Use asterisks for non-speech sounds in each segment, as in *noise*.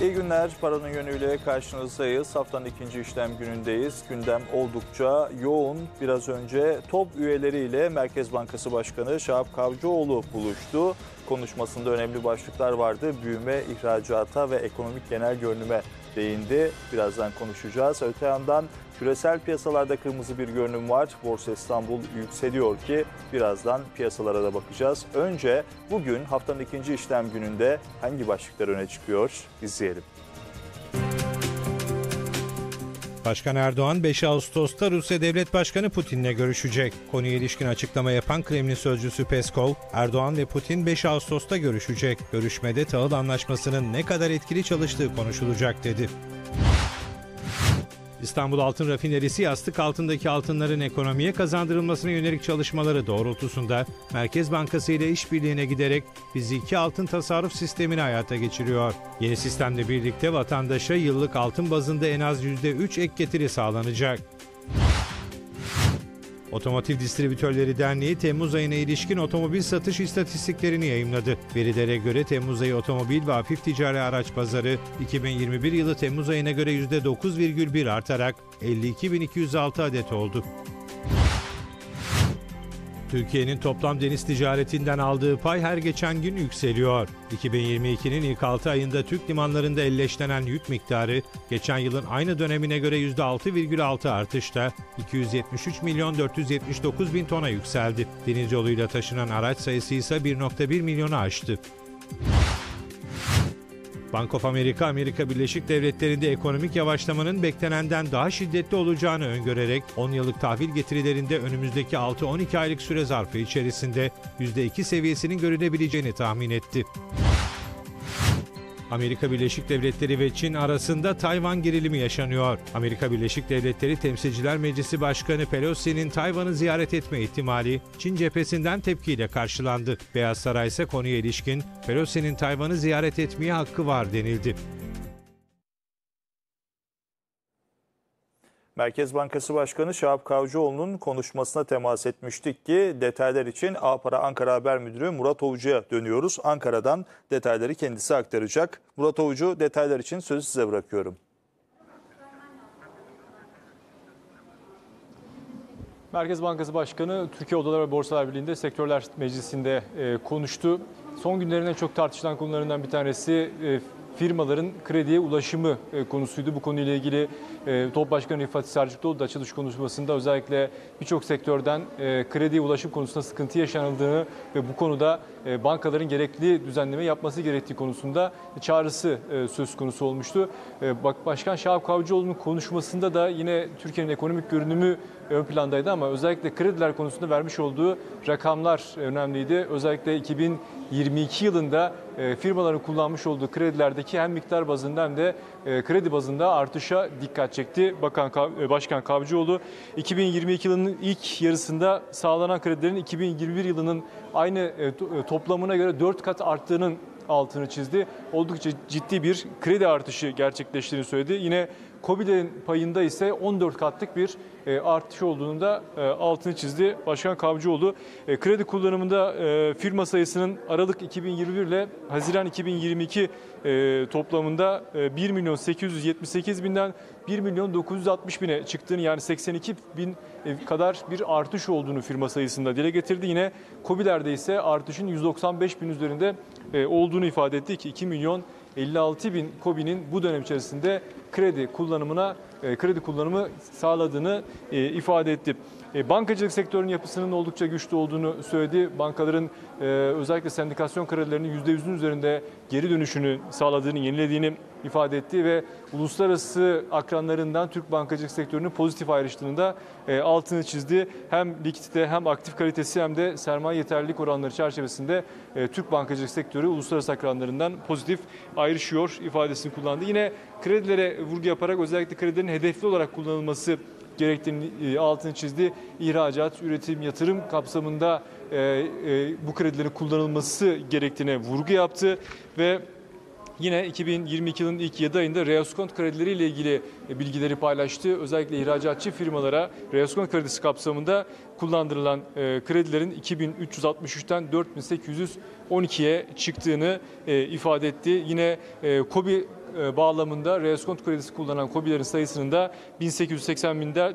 İyi günler. Paranın yönüyle karşınızdayız. Haftanın ikinci işlem günündeyiz. Gündem oldukça yoğun. Biraz önce top üyeleriyle Merkez Bankası Başkanı Şahap Kavcıoğlu buluştu. Konuşmasında önemli başlıklar vardı. Büyüme, ihracata ve ekonomik genel görünüme değindi. Birazdan konuşacağız. Öte yandan küresel piyasalarda kırmızı bir görünüm var. Borsa İstanbul yükseliyor ki birazdan piyasalara da bakacağız. Önce bugün haftanın ikinci işlem gününde hangi başlıklar öne çıkıyor izleyelim. Başkan Erdoğan 5 Ağustos'ta Rusya Devlet Başkanı Putin'le görüşecek. Konuya ilişkin açıklama yapan Kremlin sözcüsü Peskov, Erdoğan ve Putin 5 Ağustos'ta görüşecek. Görüşmede tahıl anlaşmasının ne kadar etkili çalıştığı konuşulacak dedi. İstanbul Altın Rafinerisi yastık altındaki altınların ekonomiye kazandırılmasına yönelik çalışmaları doğrultusunda Merkez Bankası ile işbirliğine giderek fiziki altın tasarruf sistemini hayata geçiriyor. Yeni sistemle birlikte vatandaşa yıllık altın bazında en az %3 ek getiri sağlanacak. Otomotiv Distribütörleri Derneği Temmuz ayına ilişkin otomobil satış istatistiklerini yayımladı. Verilere göre Temmuz ayı otomobil ve hafif ticari araç pazarı 2021 yılı Temmuz ayına göre %9,1 artarak 52.206 adet oldu. Türkiye'nin toplam deniz ticaretinden aldığı pay her geçen gün yükseliyor. 2022'nin ilk 6 ayında Türk limanlarında elleşlenen yük miktarı geçen yılın aynı dönemine göre %6,6 artışta 273 milyon 479 bin tona yükseldi. Deniz yoluyla taşınan araç sayısı ise 1.1 milyonu aştı. Bank of America, Amerika Birleşik Devletleri'nde ekonomik yavaşlamanın beklenenden daha şiddetli olacağını öngörerek 10 yıllık tahvil getirilerinde önümüzdeki 6-12 aylık süre zarfı içerisinde %2 seviyesinin görülebileceğini tahmin etti. Amerika Birleşik Devletleri ve Çin arasında Tayvan gerilimi yaşanıyor. Amerika Birleşik Devletleri Temsilciler Meclisi Başkanı Pelosi'nin Tayvan'ı ziyaret etme ihtimali Çin cephesinden tepkiyle karşılandı. Beyaz Saray ise konuya ilişkin Pelosi'nin Tayvan'ı ziyaret etmeye hakkı var denildi. Merkez Bankası Başkanı Şahap Kavcıoğlu'nun konuşmasına temas etmiştik ki detaylar için A Para Ankara Haber Müdürü Murat Ovucu'ya dönüyoruz. Ankara'dan detayları kendisi aktaracak. Murat Ovucu detaylar için sözü size bırakıyorum. Merkez Bankası Başkanı Türkiye Odalar ve Borsalar Birliği'nde Sektörler Meclisi'nde e, konuştu. Son günlerin en çok tartışılan konularından bir tanesi e, firmaların krediye ulaşımı e, konusuydu. Bu konuyla ilgili e, Top Başkanı Rifat Sarcıklıoğlu da açılış konuşmasında özellikle birçok sektörden e, krediye ulaşım konusunda sıkıntı yaşanıldığını ve bu konuda bankaların gerekli düzenleme yapması gerektiği konusunda çağrısı söz konusu olmuştu. Başkan Şahap Kavcıoğlu'nun konuşmasında da yine Türkiye'nin ekonomik görünümü ön plandaydı ama özellikle krediler konusunda vermiş olduğu rakamlar önemliydi. Özellikle 2022 yılında e, firmaların kullanmış olduğu kredilerdeki hem miktar bazında hem de e, kredi bazında artışa dikkat çekti. Bakan e, Başkan Kavcıoğlu 2022 yılının ilk yarısında sağlanan kredilerin 2021 yılının aynı toplamına göre 4 kat arttığının altını çizdi. Oldukça ciddi bir kredi artışı gerçekleştiğini söyledi. Yine COBİ'lerin payında ise 14 katlık bir e, artış olduğunu da e, altını çizdi Başkan Kavcıoğlu. E, kredi kullanımında firma sayısının Aralık 2021 ile Haziran 2022 toplamında 1 milyon 878 binden 1 milyon 960 bine çıktığını yani 82 bin kadar bir artış olduğunu firma sayısında dile getirdi. Yine COBİ'lerde ise artışın 195 bin üzerinde olduğunu ifade etti ki 2 milyon 56 bin COBİ'nin bu dönem içerisinde kredi kullanımına e, kredi kullanımı sağladığını e, ifade etti. E, bankacılık sektörünün yapısının oldukça güçlü olduğunu söyledi. Bankaların özellikle sendikasyon kredilerinin %100'ün üzerinde geri dönüşünü sağladığını, yenilediğini ifade etti ve uluslararası akranlarından Türk bankacılık sektörünün pozitif ayrıştığını da altını çizdi. Hem likidite hem aktif kalitesi hem de sermaye yeterlilik oranları çerçevesinde Türk bankacılık sektörü uluslararası akranlarından pozitif ayrışıyor ifadesini kullandı. Yine kredilere vurgu yaparak özellikle kredilerin hedefli olarak kullanılması gerektiğini e, altını çizdi. İhracat, üretim, yatırım kapsamında e, e, bu kredilerin kullanılması gerektiğine vurgu yaptı ve Yine 2022 yılının ilk 7 ayında reaskont kredileriyle ilgili e, bilgileri paylaştı. Özellikle ihracatçı firmalara reaskont kredisi kapsamında kullandırılan e, kredilerin 2363'ten 4812'ye çıktığını e, ifade etti. Yine KOBİ e, bağlamında reaskont kredisi kullanan KOBİ'lerin sayısının da 1881'den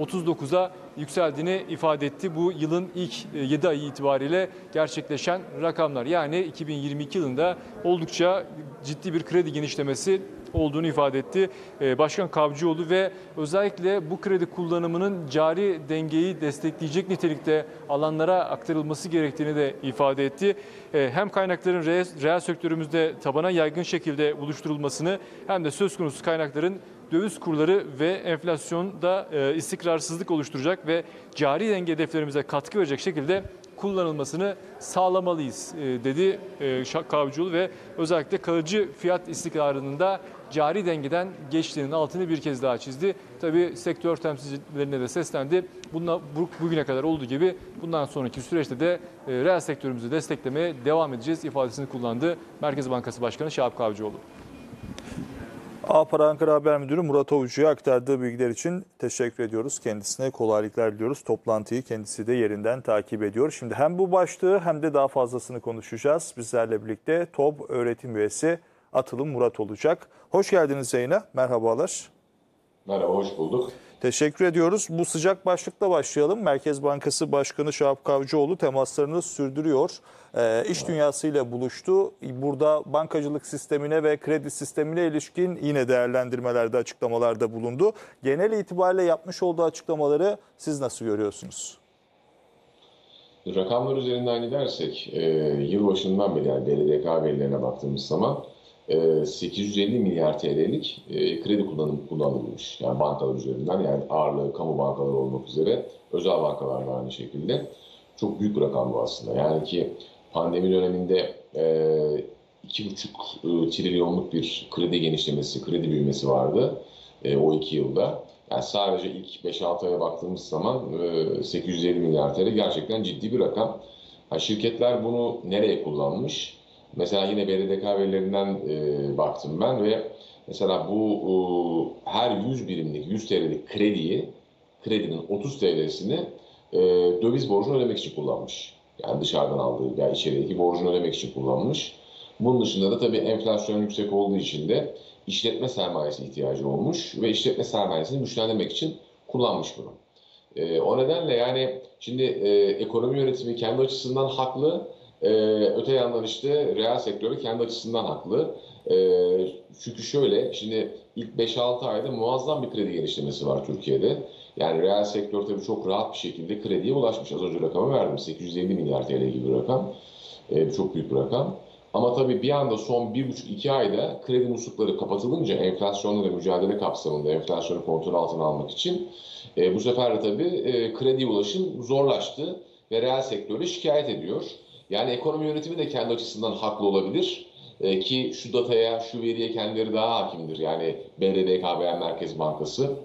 3439'a yükseldiğini ifade etti. Bu yılın ilk 7 ayı itibariyle gerçekleşen rakamlar. Yani 2022 yılında oldukça ciddi bir kredi genişlemesi olduğunu ifade etti. Ee, Başkan Kavcıoğlu ve özellikle bu kredi kullanımının cari dengeyi destekleyecek nitelikte alanlara aktarılması gerektiğini de ifade etti. Ee, Hem kaynakların reel sektörümüzde tabana yaygın şekilde buluşturulmasını hem de söz konusu kaynakların döviz kurları ve enflasyonda e, istikrarsızlık oluşturacak ve cari denge hedeflerimize katkı verecek şekilde kullanılmasını sağlamalıyız e, dedi e, Kavcıoğlu ve özellikle kalıcı fiyat istikrarının da cari dengeden geçtiğinin altını bir kez daha çizdi. Tabii sektör temsilcilerine de seslendi. Bundan, bu- bugüne kadar olduğu gibi bundan sonraki süreçte de e, reel sektörümüzü desteklemeye devam edeceğiz ifadesini kullandı Merkez Bankası Başkanı Şahap Kavcıoğlu. Apara Ankara Haber Müdürü Murat Avucu'ya aktardığı bilgiler için teşekkür ediyoruz. Kendisine kolaylıklar diliyoruz. Toplantıyı kendisi de yerinden takip ediyor. Şimdi hem bu başlığı hem de daha fazlasını konuşacağız. Bizlerle birlikte TOB öğretim üyesi Atılım Murat olacak. Hoş geldiniz yayına. Merhabalar. Merhaba, hoş bulduk. Teşekkür ediyoruz. Bu sıcak başlıkla başlayalım. Merkez Bankası Başkanı Şahap Kavcıoğlu temaslarını sürdürüyor. Ee, iş dünyasıyla buluştu. Burada bankacılık sistemine ve kredi sistemine ilişkin yine değerlendirmelerde, açıklamalarda bulundu. Genel itibariyle yapmış olduğu açıklamaları siz nasıl görüyorsunuz? Rakamlar üzerinden gidersek, e, yılbaşından beri yani BDDK verilerine baktığımız zaman e, 850 milyar TL'lik e, kredi kullanım kullanılmış. Yani bankalar üzerinden yani ağırlığı kamu bankaları olmak üzere özel bankalar da aynı şekilde. Çok büyük bir rakam bu aslında. Yani ki pandemi döneminde e, 2,5 e, trilyonluk bir kredi genişlemesi, kredi büyümesi vardı e, o iki yılda. Yani sadece ilk 5-6 aya baktığımız zaman e, 850 milyar TL gerçekten ciddi bir rakam. Ha, şirketler bunu nereye kullanmış? Mesela yine BDDK verilerinden e, baktım ben ve mesela bu e, her 100 birimlik 100 TL'lik krediyi, kredinin 30 TL'sini e, döviz borcunu ödemek için kullanmış. Yani dışarıdan aldığı yani içerideki borcunu ödemek için kullanmış. Bunun dışında da tabii enflasyon yüksek olduğu için de işletme sermayesi ihtiyacı olmuş ve işletme sermayesini güçlendirmek için kullanmış bunu. E, o nedenle yani şimdi e, ekonomi yönetimi kendi açısından haklı, e, öte yandan işte reel sektörü kendi açısından haklı. E, çünkü şöyle, şimdi ilk 5-6 ayda muazzam bir kredi genişlemesi var Türkiye'de. Yani reel sektör tabii çok rahat bir şekilde krediye ulaşmış. Az önce rakamı verdim, 850 milyar TL gibi bir rakam. E, çok büyük bir rakam. Ama tabii bir anda son 1,5-2 ayda kredi muslukları kapatılınca enflasyonla mücadele kapsamında enflasyonu kontrol altına almak için e, bu sefer de tabii e, kredi ulaşım zorlaştı ve reel sektörü şikayet ediyor. Yani ekonomi yönetimi de kendi açısından haklı olabilir E, ki şu dataya, şu veriye kendileri daha hakimdir. Yani BDDK veya Merkez Bankası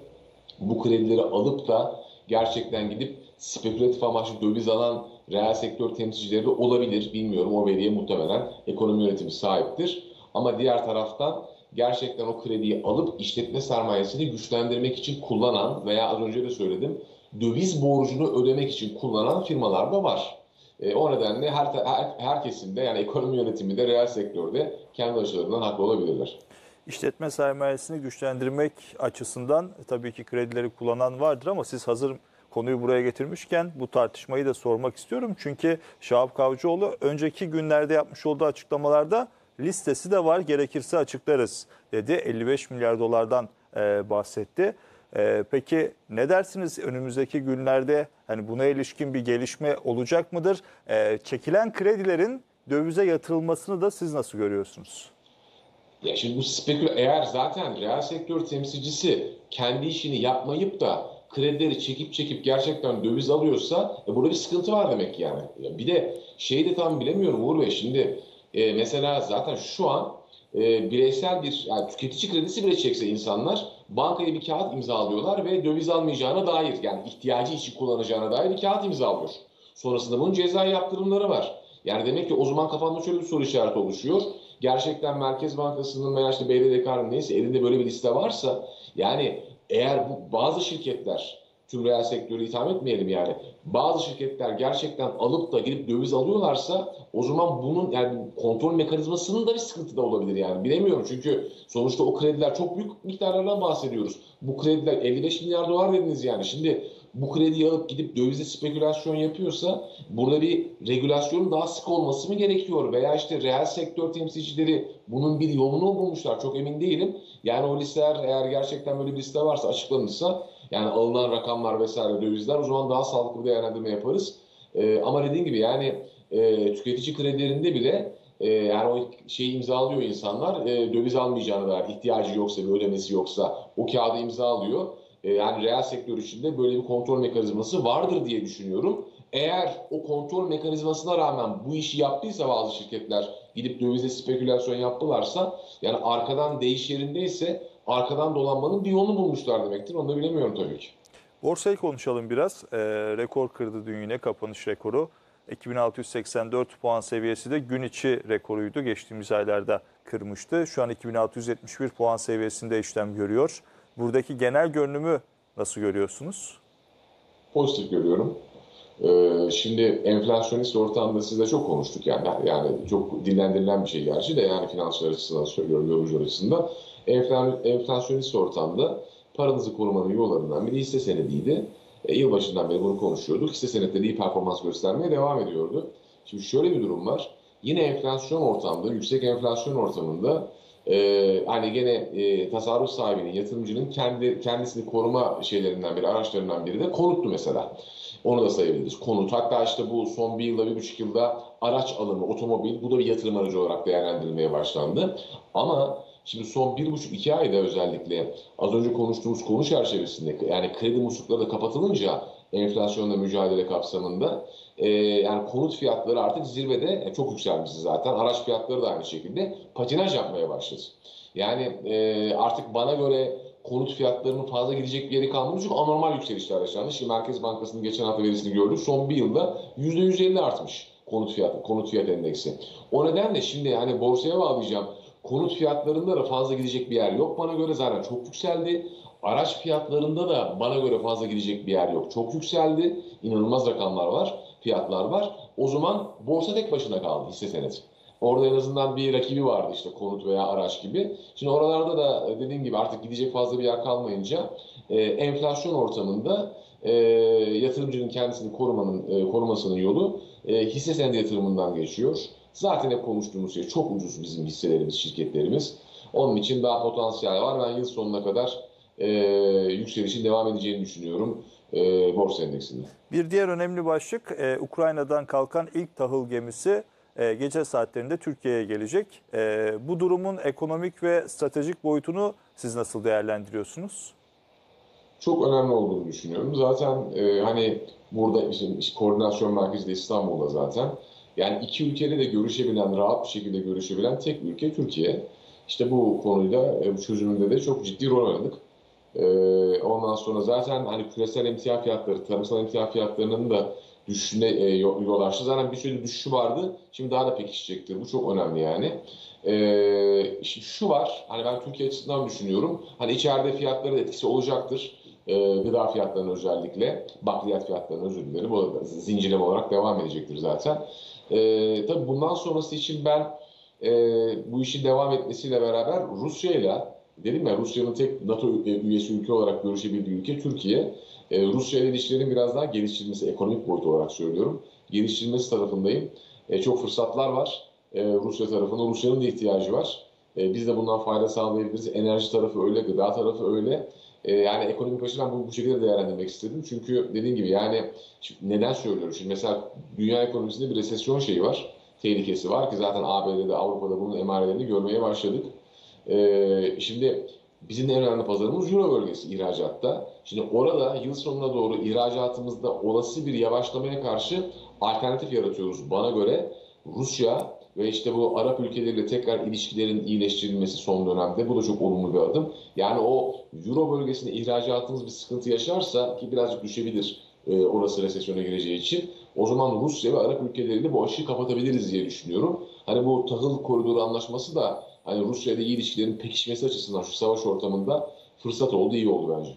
bu kredileri alıp da gerçekten gidip spekülatif amaçlı döviz alan reel sektör temsilcileri de olabilir. Bilmiyorum o veriye muhtemelen ekonomi yönetimi sahiptir. Ama diğer taraftan gerçekten o krediyi alıp işletme sermayesini güçlendirmek için kullanan veya az önce de söyledim döviz borcunu ödemek için kullanan firmalar da var. E, o nedenle her, her, her kesimde yani ekonomi yönetimi de reel sektörde kendi açılarından haklı olabilirler. İşletme sermayesini güçlendirmek açısından tabii ki kredileri kullanan vardır ama siz hazır konuyu buraya getirmişken bu tartışmayı da sormak istiyorum. Çünkü Şahap Kavcıoğlu önceki günlerde yapmış olduğu açıklamalarda listesi de var gerekirse açıklarız dedi. 55 milyar dolardan e, bahsetti. E, peki ne dersiniz önümüzdeki günlerde hani buna ilişkin bir gelişme olacak mıdır? E, çekilen kredilerin dövize yatırılmasını da siz nasıl görüyorsunuz? Ya şimdi bu spekül eğer zaten reel sektör temsilcisi kendi işini yapmayıp da kredileri çekip çekip gerçekten döviz alıyorsa e, burada bir sıkıntı var demek yani. Ya bir de şeyi de tam bilemiyorum Uğur Bey şimdi e, mesela zaten şu an e, bireysel bir yani tüketici kredisi bile çekse insanlar bankaya bir kağıt imzalıyorlar ve döviz almayacağına dair yani ihtiyacı için kullanacağına dair bir kağıt imzalıyor. Sonrasında bunun ceza yaptırımları var. Yani demek ki o zaman kafamda şöyle bir soru işareti oluşuyor. gerçekten Merkez Bankası'nın veya işte BDDK'nın neyse elinde böyle bir liste varsa yani eğer bu bazı şirketler tüm reel sektörü itham etmeyelim yani. Bazı şirketler gerçekten alıp da gidip döviz alıyorlarsa o zaman bunun yani kontrol mekanizmasının da bir sıkıntı da olabilir yani. Bilemiyorum çünkü sonuçta o krediler çok büyük miktarlardan bahsediyoruz. Bu krediler 55 milyar dolar dediniz yani. Şimdi bu krediyi alıp gidip dövizde spekülasyon yapıyorsa burada bir regülasyonun daha sık olması mı gerekiyor? Veya işte reel sektör temsilcileri bunun bir yolunu bulmuşlar çok emin değilim. Yani o listeler eğer gerçekten böyle bir liste varsa açıklanırsa yani alınan rakamlar vesaire dövizler o zaman daha sağlıklı bir değerlendirme yaparız. Ee, ama dediğim gibi yani e, tüketici kredilerinde bile e, yani o şeyi imzalıyor insanlar e, döviz almayacağını dair ihtiyacı yoksa bir ödemesi yoksa o kağıdı imzalıyor. E, yani reel sektör içinde böyle bir kontrol mekanizması vardır diye düşünüyorum. Eğer o kontrol mekanizmasına rağmen bu işi yaptıysa bazı şirketler gidip dövizde spekülasyon yaptılarsa yani arkadan değiş yerindeyse arkadan dolanmanın bir yolunu bulmuşlar demektir. Onu da bilemiyorum tabii ki. Borsayı konuşalım biraz. E, rekor kırdı dün yine kapanış rekoru. 2684 puan seviyesi de gün içi rekoruydu. Geçtiğimiz aylarda kırmıştı. Şu an 2671 puan seviyesinde işlem görüyor. Buradaki genel görünümü nasıl görüyorsunuz? Pozitif görüyorum. Ee, şimdi enflasyonist ortamda sizle çok konuştuk yani yani çok dillendirilen bir şey gerçi de yani finansçılar açısından söylüyorum yorumcular açısından enflasyonist ortamda paranızı korumanın yollarından biri hisse senediydi. E, yılbaşından beri bunu konuşuyorduk. Hisse senetleri iyi performans göstermeye devam ediyordu. Şimdi şöyle bir durum var. Yine enflasyon ortamında, yüksek enflasyon ortamında e, hani gene e, tasarruf sahibinin, yatırımcının kendi kendisini koruma şeylerinden biri, araçlarından biri de konuttu mesela. Onu da sayabiliriz. Konut. Hatta işte bu son bir yılda, bir buçuk yılda araç alımı, otomobil bu da bir yatırım aracı olarak değerlendirilmeye başlandı. Ama Şimdi son bir buçuk iki ayda özellikle az önce konuştuğumuz konu çerçevesinde yani kredi muslukları da kapatılınca enflasyonla mücadele kapsamında e, yani konut fiyatları artık zirvede e, çok yükselmişti zaten. Araç fiyatları da aynı şekilde patinaj yapmaya başladı. Yani e, artık bana göre konut fiyatlarının fazla gidecek bir yeri kalmadı çünkü anormal yükselişler yaşandı. Şimdi Merkez Bankası'nın geçen hafta verisini gördük. Son bir yılda %150 artmış konut fiyatı, konut fiyat endeksi. O nedenle şimdi yani borsaya bağlayacağım Konut fiyatlarında da fazla gidecek bir yer yok bana göre zaten çok yükseldi. Araç fiyatlarında da bana göre fazla gidecek bir yer yok. Çok yükseldi. İnanılmaz rakamlar var, fiyatlar var. O zaman borsa tek başına kaldı hisse senedi. Orada en azından bir rakibi vardı işte konut veya araç gibi. Şimdi oralarda da e, dediğim gibi artık gidecek fazla bir yer kalmayınca e, enflasyon ortamında e, yatırımcının kendisini korumanın e, korumasının yolu e, hisse senedi yatırımından geçiyor. Zaten hep konuştuğumuz şey çok ucuz bizim hisselerimiz, şirketlerimiz. Onun için daha potansiyel var. Ben yıl sonuna kadar e, yükselişin devam edeceğini düşünüyorum e, borsa endeksinde. Bir diğer önemli başlık e, Ukrayna'dan kalkan ilk tahıl gemisi e, gece saatlerinde Türkiye'ye gelecek. E, bu durumun ekonomik ve stratejik boyutunu siz nasıl değerlendiriyorsunuz? Çok önemli olduğunu düşünüyorum. Zaten e, hani burada işte, koordinasyon merkezi de İstanbul'da zaten. Yani iki ülkede de görüşebilen, rahat bir şekilde görüşebilen tek ülke Türkiye. İşte bu konuyla e, bu çözümünde de çok ciddi rol oynadık. Ee, ondan sonra zaten hani küresel emtia fiyatları, tarımsal emtia fiyatlarının da düşüşüne e, yol açtı. Zaten bir sürü düşüşü vardı. Şimdi daha da pekişecektir. Bu çok önemli yani. Ee, şu var, hani ben Türkiye açısından düşünüyorum. Hani içeride fiyatların etkisi olacaktır. Gıda fiyatlarının özellikle, bakliyat fiyatlarının özür dilerim. Bu zincirleme olarak devam edecektir zaten. E, tabii bundan sonrası için ben e, bu işin devam etmesiyle beraber Rusya ile dedim ya Rusya'nın tek NATO üyesi ülke olarak görüşebildiği ülke Türkiye. E, Rusya ile ilişkilerin biraz daha geliştirilmesi, ekonomik boyut olarak söylüyorum. Geliştirilmesi tarafındayım. E, çok fırsatlar var e, Rusya tarafında. Rusya'nın da ihtiyacı var. E, biz de bundan fayda sağlayabiliriz. Enerji tarafı öyle, gıda tarafı öyle. E, yani ekonomik açıdan bunu bu şekilde değerlendirmek istedim. Çünkü dediğim gibi yani neden söylüyorum? Şimdi mesela dünya ekonomisinde bir resesyon şeyi var. Tehlikesi var ki zaten ABD'de, Avrupa'da bunun emarelerini görmeye başladık. E, şimdi bizim en önemli pazarımız Euro bölgesi ihracatta. Şimdi orada yıl sonuna doğru ihracatımızda olası bir yavaşlamaya karşı alternatif yaratıyoruz. Bana göre Rusya ve işte bu Arap ülkeleriyle tekrar ilişkilerin iyileştirilmesi son dönemde bu da çok olumlu bir adım. Yani o Euro bölgesinde ihracatımız bir sıkıntı yaşarsa ki birazcık düşebilir e, orası resesyona gireceği için o zaman Rusya ve Arap ülkeleriyle bu aşıyı kapatabiliriz diye düşünüyorum. Hani bu tahıl koridoru anlaşması da hani Rusya ile iyi ilişkilerin pekişmesi açısından şu savaş ortamında fırsat oldu, iyi oldu bence.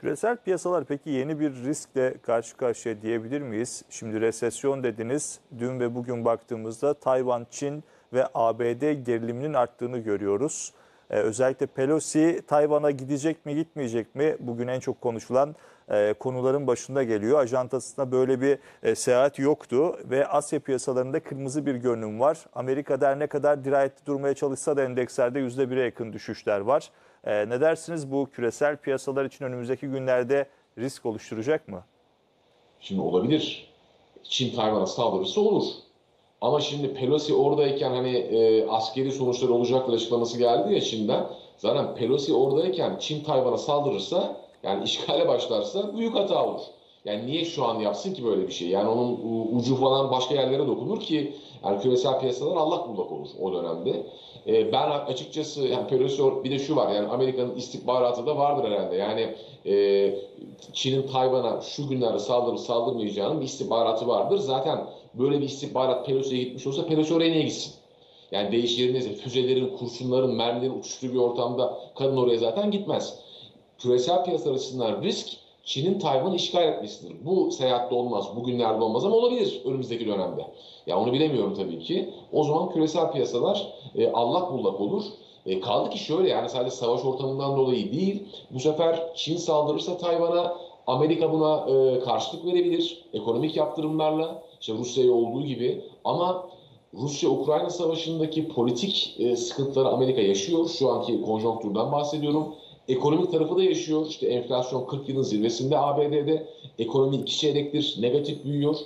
Küresel piyasalar peki yeni bir riskle karşı karşıya diyebilir miyiz? Şimdi resesyon dediniz. Dün ve bugün baktığımızda Tayvan, Çin ve ABD geriliminin arttığını görüyoruz. Ee, özellikle Pelosi Tayvan'a gidecek mi gitmeyecek mi? Bugün en çok konuşulan e, konuların başında geliyor. Ajantasında böyle bir e, seyahat yoktu ve Asya piyasalarında kırmızı bir görünüm var. Amerika'da ne kadar dirayetli durmaya çalışsa da endekslerde %1'e yakın düşüşler var. E, ne dersiniz bu küresel piyasalar için önümüzdeki günlerde risk oluşturacak mı? Şimdi olabilir. Çin Tayvan'a saldırırsa olur. Ama şimdi Pelosi oradayken hani e, askeri sonuçlar olacaktır açıklaması geldi ya Çin'den. Zaten Pelosi oradayken Çin Tayvan'a saldırırsa yani işgale başlarsa büyük hata olur. Yani niye şu an yapsın ki böyle bir şey? Yani onun ucu falan başka yerlere dokunur ki yani küresel piyasalar allak bullak olur o dönemde. E, ben açıkçası yani Pelosi bir de şu var yani Amerika'nın istihbaratı da vardır herhalde. Yani e, Çin'in Tayvan'a şu günlerde saldırıp saldırmayacağının bir istihbaratı vardır. Zaten böyle bir istihbarat Pelosi'ye gitmiş olsa Pelosi oraya niye gitsin? Yani değiş yerine füzelerin, kurşunların, mermilerin uçuştuğu bir ortamda kadın oraya zaten gitmez. Küresel piyasalar açısından risk Çin'in Tayvan'ı işgal etmesidir. Bu seyahatte olmaz, bugünlerde olmaz ama olabilir önümüzdeki dönemde. Ya onu bilemiyorum tabii ki. O zaman küresel piyasalar e, allak bullak olur. E, kaldı ki şöyle yani sadece savaş ortamından dolayı değil. Bu sefer Çin saldırırsa Tayvan'a Amerika buna e, karşılık verebilir. Ekonomik yaptırımlarla işte Rusya'ya olduğu gibi ama Rusya-Ukrayna savaşındaki politik e, sıkıntıları Amerika yaşıyor. Şu anki konjonktürden bahsediyorum. Ekonomik tarafı da yaşıyor. İşte enflasyon 40 yılın zirvesinde ABD'de. Ekonomi iki çeyrektir negatif büyüyor.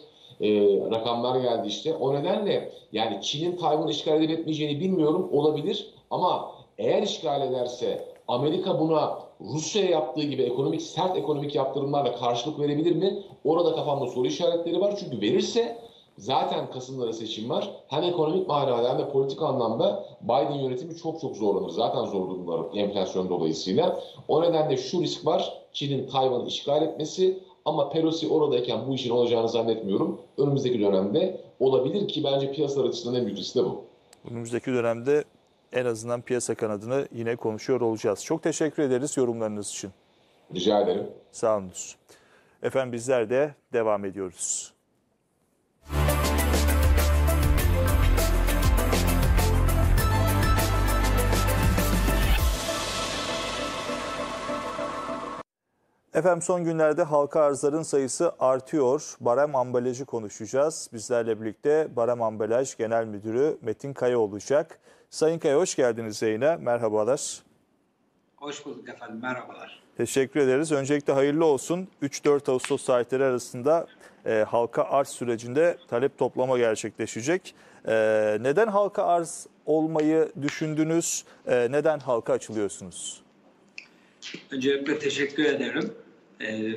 E, rakamlar geldi işte. O nedenle yani Çin'in Tayvan'ı işgal edip etmeyeceğini bilmiyorum. Olabilir ama eğer işgal ederse Amerika buna Rusya yaptığı gibi ekonomik sert ekonomik yaptırımlarla karşılık verebilir mi? Orada kafamda soru işaretleri var. Çünkü verirse zaten Kasım'da seçim var. Hem ekonomik manada hem de politik anlamda Biden yönetimi çok çok zorlanır. Zaten zor durumlar enflasyon dolayısıyla. O nedenle şu risk var. Çin'in Tayvan'ı işgal etmesi ama Pelosi oradayken bu işin olacağını zannetmiyorum. Önümüzdeki dönemde olabilir ki bence piyasalar açısından en büyük risk de bu. Önümüzdeki dönemde en azından piyasa kanadını yine konuşuyor olacağız. Çok teşekkür ederiz yorumlarınız için. Rica ederim. Sağ olunuz. Efendim bizler de devam ediyoruz. Efendim son günlerde halka arzların sayısı artıyor. Barem ambalajı konuşacağız. Bizlerle birlikte Barem Ambalaj Genel Müdürü Metin Kaya olacak. Sayın Kaya hoş geldiniz yayına. Merhabalar. Hoş bulduk efendim. Merhabalar. Teşekkür ederiz. Öncelikle hayırlı olsun. 3-4 Ağustos tarihleri arasında e, halka arz sürecinde talep toplama gerçekleşecek. E, neden halka arz olmayı düşündünüz? E, neden halka açılıyorsunuz? Öncelikle teşekkür ederim. Ee,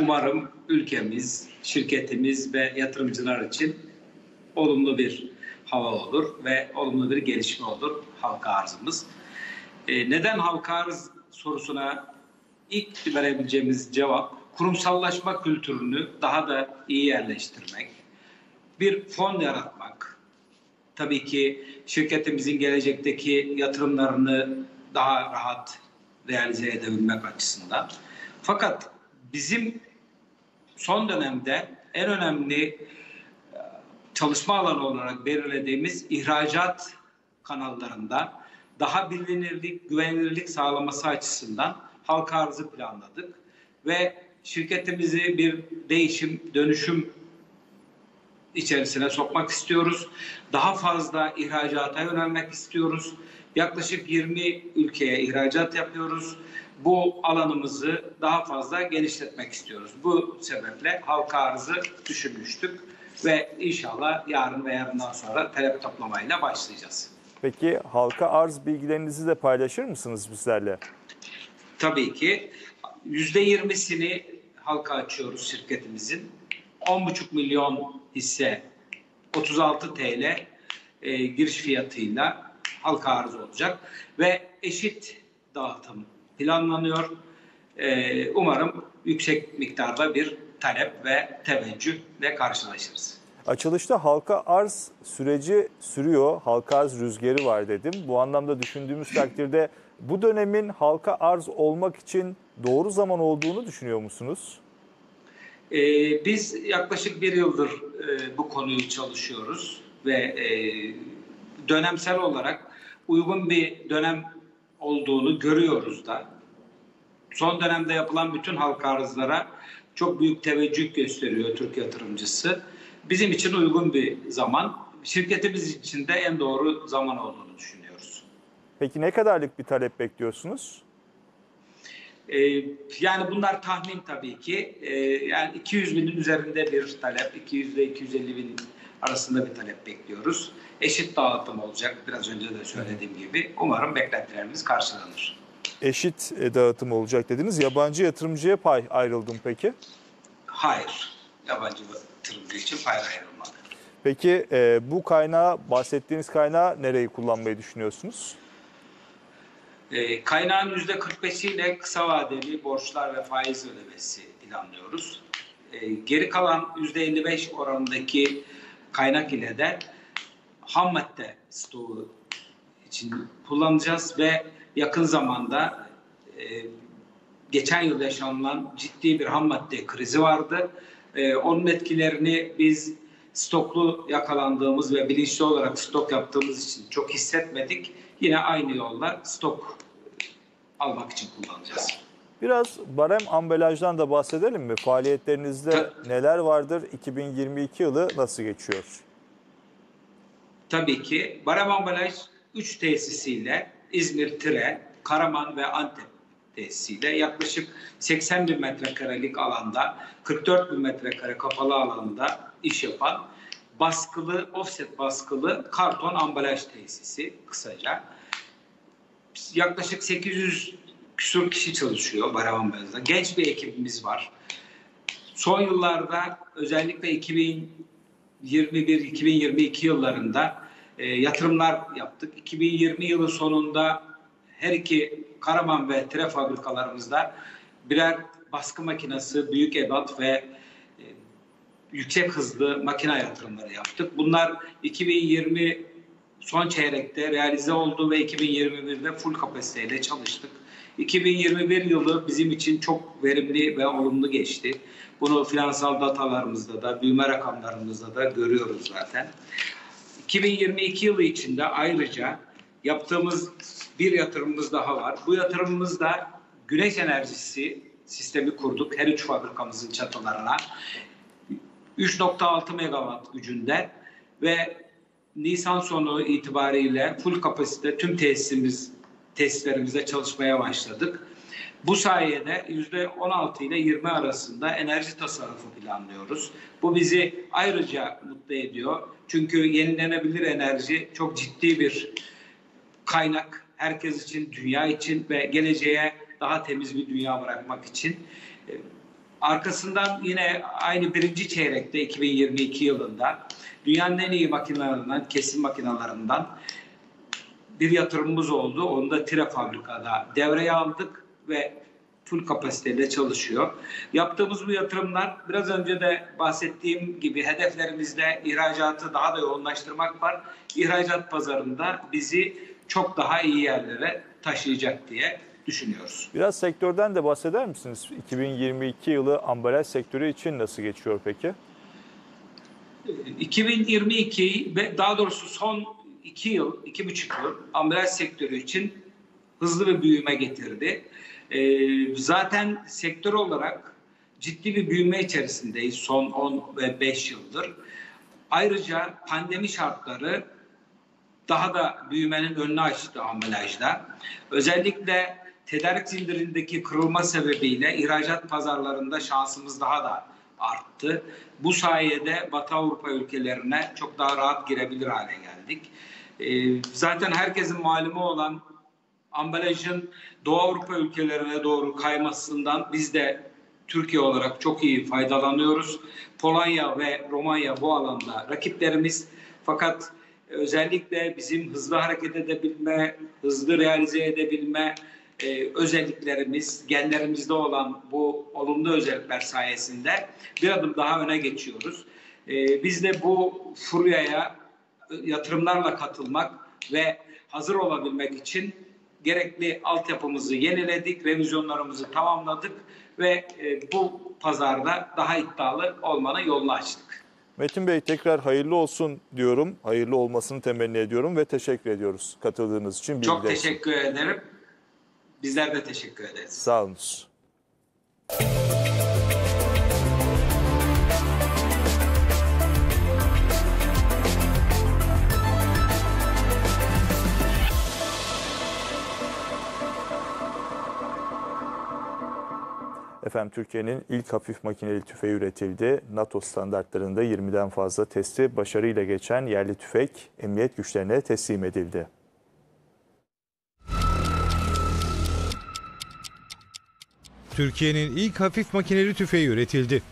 umarım ülkemiz, şirketimiz ve yatırımcılar için olumlu bir hava olur ve olumlu bir gelişme olur halka arzımız. Ee, neden halka arz sorusuna ilk verebileceğimiz cevap kurumsallaşma kültürünü daha da iyi yerleştirmek, bir fon yaratmak, tabii ki şirketimizin gelecekteki yatırımlarını daha rahat realize edebilmek açısından. Fakat bizim son dönemde en önemli e, çalışma alanı olarak belirlediğimiz ihracat kanallarında daha bilinirlik, güvenilirlik sağlaması açısından halka arzı planladık ve şirketimizi bir değişim, dönüşüm içerisine sokmak istiyoruz. Daha fazla ihracata yönelmek istiyoruz. Yaklaşık 20 ülkeye ihracat yapıyoruz. Bu alanımızı daha fazla genişletmek istiyoruz. Bu sebeple halka arzı düşünmüştük ve inşallah yarın ve yarından sonra talep toplamayla başlayacağız. Peki halka arz bilgilerinizi de paylaşır mısınız bizlerle? Tabii ki %20'sini halka açıyoruz şirketimizin. 10,5 milyon hisse 36 TL e, giriş fiyatıyla halka arz olacak ve eşit dağıtım planlanıyor. E, umarım yüksek miktarda bir talep ve teveccühle karşılaşırız. Açılışta halka arz süreci sürüyor. Halka arz rüzgarı var dedim. Bu anlamda düşündüğümüz takdirde bu dönemin halka arz olmak için doğru zaman olduğunu düşünüyor musunuz? Ee, biz yaklaşık bir yıldır e, bu konuyu çalışıyoruz ve e, dönemsel olarak uygun bir dönem olduğunu görüyoruz da. Son dönemde yapılan bütün halka arzlara çok büyük teveccüh gösteriyor Türk yatırımcısı. Bizim için uygun bir zaman, şirketimiz için de en doğru zaman olduğunu düşünüyoruz. Peki ne kadarlık bir talep bekliyorsunuz? Ee, yani bunlar tahmin tabii ki. Ee, yani 200 binin üzerinde bir talep, 200 ile 250 bin arasında bir talep bekliyoruz. Eşit dağıtım olacak biraz önce de söylediğim gibi. Umarım beklentilerimiz karşılanır. Eşit e, dağıtım olacak dediniz. Yabancı yatırımcıya pay ayrıldı mı peki? Hayır, yabancı yatırımcı için pay ayrılmadı. Peki e, bu kaynağı, bahsettiğiniz kaynağı nereyi kullanmayı düşünüyorsunuz? E, kaynağın %45'iyle kısa vadeli borçlar ve faiz ödemesi planlıyoruz. E, geri kalan %55 oranındaki kaynak ile de ham madde stoğu için kullanacağız ve yakın zamanda e, geçen yıl yaşanılan ciddi bir ham madde krizi vardı. E, onun etkilerini biz stoklu yakalandığımız ve bilinçli olarak stok yaptığımız için çok hissetmedik. Yine aynı yolla stok almak için kullanacağız. Biraz barem ambalajdan da bahsedelim mi? Faaliyetlerinizde neler vardır? 2022 yılı nasıl geçiyor? Tabii ki Barem Ambalaj 3 tesisiyle İzmir, Tire, Karaman ve Antep tesisiyle yaklaşık 80 bin metrekarelik alanda 44 bin metrekare kapalı alanda iş yapan baskılı, offset baskılı karton ambalaj tesisi kısaca. Yaklaşık 800 küsur kişi çalışıyor Barem Ambalaj'da. Genç bir ekibimiz var. Son yıllarda özellikle 2021-2022 yıllarında e, yatırımlar yaptık. 2020 yılı sonunda her iki Karaman ve Tire fabrikalarımızda birer baskı makinesi, büyük ebat ve e, yüksek hızlı makine yatırımları yaptık. Bunlar 2020 son çeyrekte realize oldu ve 2021'de full kapasiteyle çalıştık. 2021 yılı bizim için çok verimli ve olumlu geçti. Bunu finansal datalarımızda da, büyüme rakamlarımızda da görüyoruz zaten. 2022 yılı içinde ayrıca yaptığımız bir yatırımımız daha var. Bu yatırımımızda güneş enerjisi sistemi kurduk her üç fabrikamızın çatılarına. 3.6 megawatt gücünde ve Nisan sonu itibariyle full kapasite tüm tesisimiz tesislerimizde çalışmaya başladık. Bu sayede %16 ile 20 arasında enerji tasarrufu planlıyoruz. Bu bizi ayrıca mutlu ediyor. Çünkü yenilenebilir enerji çok ciddi bir kaynak herkes için, dünya için ve geleceğe daha temiz bir dünya bırakmak için. Arkasından yine aynı birinci çeyrekte 2022 yılında dünyanın en iyi makinelerinden, kesim makinalarından bir yatırımımız oldu. Onu da Tire fabrikada devreye aldık ve full kapasiteyle çalışıyor. Yaptığımız bu yatırımlar biraz önce de bahsettiğim gibi hedeflerimizde ihracatı daha da yoğunlaştırmak var. İhracat pazarında bizi çok daha iyi yerlere taşıyacak diye düşünüyoruz. Biraz sektörden de bahseder misiniz? 2022 yılı ambalaj sektörü için nasıl geçiyor peki? 2022 ve daha doğrusu son iki yıl, iki buçuk yıl ambalaj sektörü için hızlı bir büyüme getirdi. Ee, zaten sektör olarak ciddi bir büyüme içerisindeyiz son 10 ve 5 yıldır. Ayrıca pandemi şartları daha da büyümenin önünü açtı ambalajda. Özellikle tedarik zincirindeki kırılma sebebiyle ihracat pazarlarında şansımız daha da arttı. Bu sayede Batı Avrupa ülkelerine çok daha rahat girebilir hale geldik. Ee, zaten herkesin malumu olan ambalajın Doğu Avrupa ülkelerine doğru kaymasından biz de Türkiye olarak çok iyi faydalanıyoruz. Polonya ve Romanya bu alanda rakiplerimiz. Fakat özellikle bizim hızlı hareket edebilme, hızlı realize edebilme e, özelliklerimiz, genlerimizde olan bu olumlu özellikler sayesinde bir adım daha öne geçiyoruz. E, biz de bu furyaya yatırımlarla katılmak ve hazır olabilmek için gerekli altyapımızı yeniledik, revizyonlarımızı tamamladık ve e, bu pazarda daha iddialı olmanın yolunu açtık. Metin Bey tekrar hayırlı olsun diyorum. Hayırlı olmasını temenni ediyorum ve teşekkür ediyoruz katıldığınız için. Çok bilgiler teşekkür ederim. Bizler de teşekkür ederiz. Sağ olunuz. Efendim Türkiye'nin ilk hafif makineli tüfeği üretildi. NATO standartlarında 20'den fazla testi başarıyla geçen yerli tüfek emniyet güçlerine teslim edildi. Türkiye'nin ilk hafif makineli tüfeği üretildi.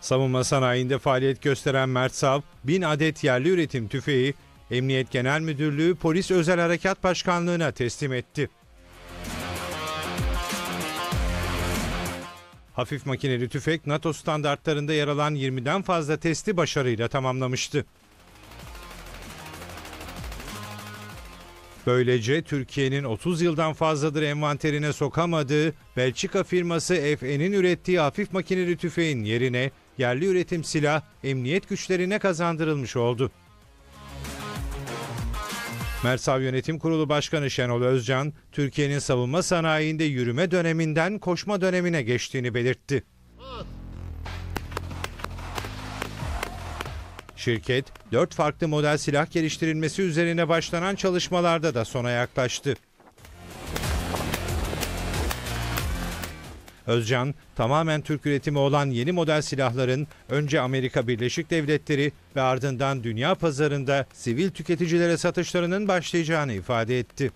Savunma sanayinde faaliyet gösteren Mert Sav, 1000 adet yerli üretim tüfeği Emniyet Genel Müdürlüğü Polis Özel Harekat Başkanlığı'na teslim etti. Hafif makineli tüfek NATO standartlarında yer alan 20'den fazla testi başarıyla tamamlamıştı. Böylece Türkiye'nin 30 yıldan fazladır envanterine sokamadığı Belçika firması FN'in ürettiği hafif makineli tüfeğin yerine yerli üretim silah emniyet güçlerine kazandırılmış oldu. Mersav Yönetim Kurulu Başkanı Şenol Özcan, Türkiye'nin savunma sanayinde yürüme döneminden koşma dönemine geçtiğini belirtti. Şirket, 4 farklı model silah geliştirilmesi üzerine başlanan çalışmalarda da sona yaklaştı. Özcan, tamamen Türk üretimi olan yeni model silahların önce Amerika Birleşik Devletleri ve ardından dünya pazarında sivil tüketicilere satışlarının başlayacağını ifade etti.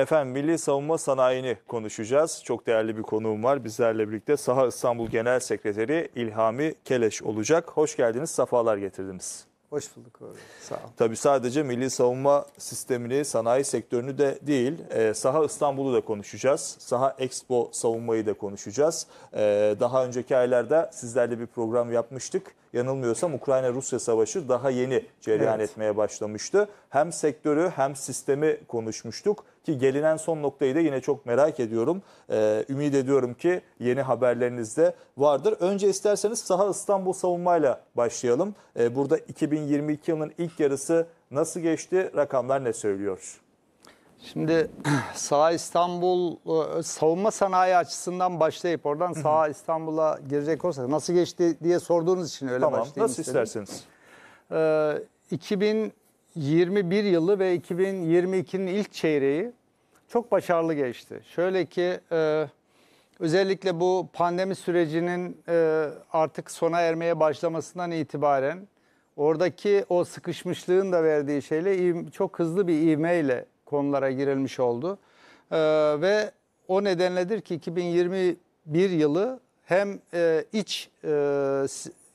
Efendim Milli Savunma Sanayi'ni konuşacağız. Çok değerli bir konuğum var. Bizlerle birlikte Saha İstanbul Genel Sekreteri İlhami Keleş olacak. Hoş geldiniz, safalar getirdiniz. Hoş bulduk abi. Sağ ol. Tabii sadece milli savunma sistemini, sanayi sektörünü de değil, e, Saha İstanbul'u da konuşacağız. Saha Expo savunmayı da konuşacağız. E, daha önceki aylarda sizlerle bir program yapmıştık. Yanılmıyorsam Ukrayna-Rusya savaşı daha yeni cereyan Evet. etmeye başlamıştı. Hem sektörü hem sistemi konuşmuştuk ki gelinen son noktayı da yine çok merak ediyorum. E, ümit ediyorum ki yeni haberleriniz de vardır. Önce isterseniz Saha İstanbul savunmayla başlayalım. E, burada 2022 yılının ilk yarısı nasıl geçti? Rakamlar ne söylüyor? Şimdi *clears throat* Sağ İstanbul e, savunma sanayi açısından başlayıp oradan Sağ İstanbul'a girecek olsak nasıl geçti diye sorduğunuz için öyle Tamam, başlayayım nasıl istedim. isterseniz. Ee, 2021 yılı ve 2022'nin ilk çeyreği çok başarılı geçti. Şöyle ki e, özellikle bu pandemi sürecinin e, artık sona ermeye başlamasından itibaren oradaki o sıkışmışlığın da verdiği şeyle çok hızlı bir ivmeyle konulara girilmiş oldu. Ee, ve o nedenledir ki 2021 yılı hem e, iç e,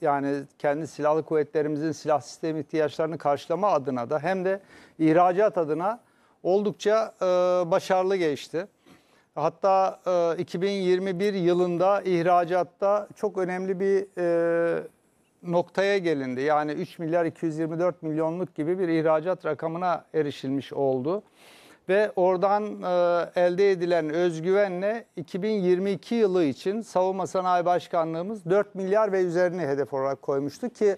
yani kendi silahlı kuvvetlerimizin silah sistemi ihtiyaçlarını karşılama adına da hem de ihracat adına oldukça e, başarılı geçti. Hatta e, 2021 yılında ihracatta çok önemli bir e, noktaya gelindi. Yani 3 milyar 224 milyonluk gibi bir ihracat rakamına erişilmiş oldu. Ve oradan e, elde edilen özgüvenle 2022 yılı için Savunma Sanayi Başkanlığımız 4 milyar ve üzerini hedef olarak koymuştu ki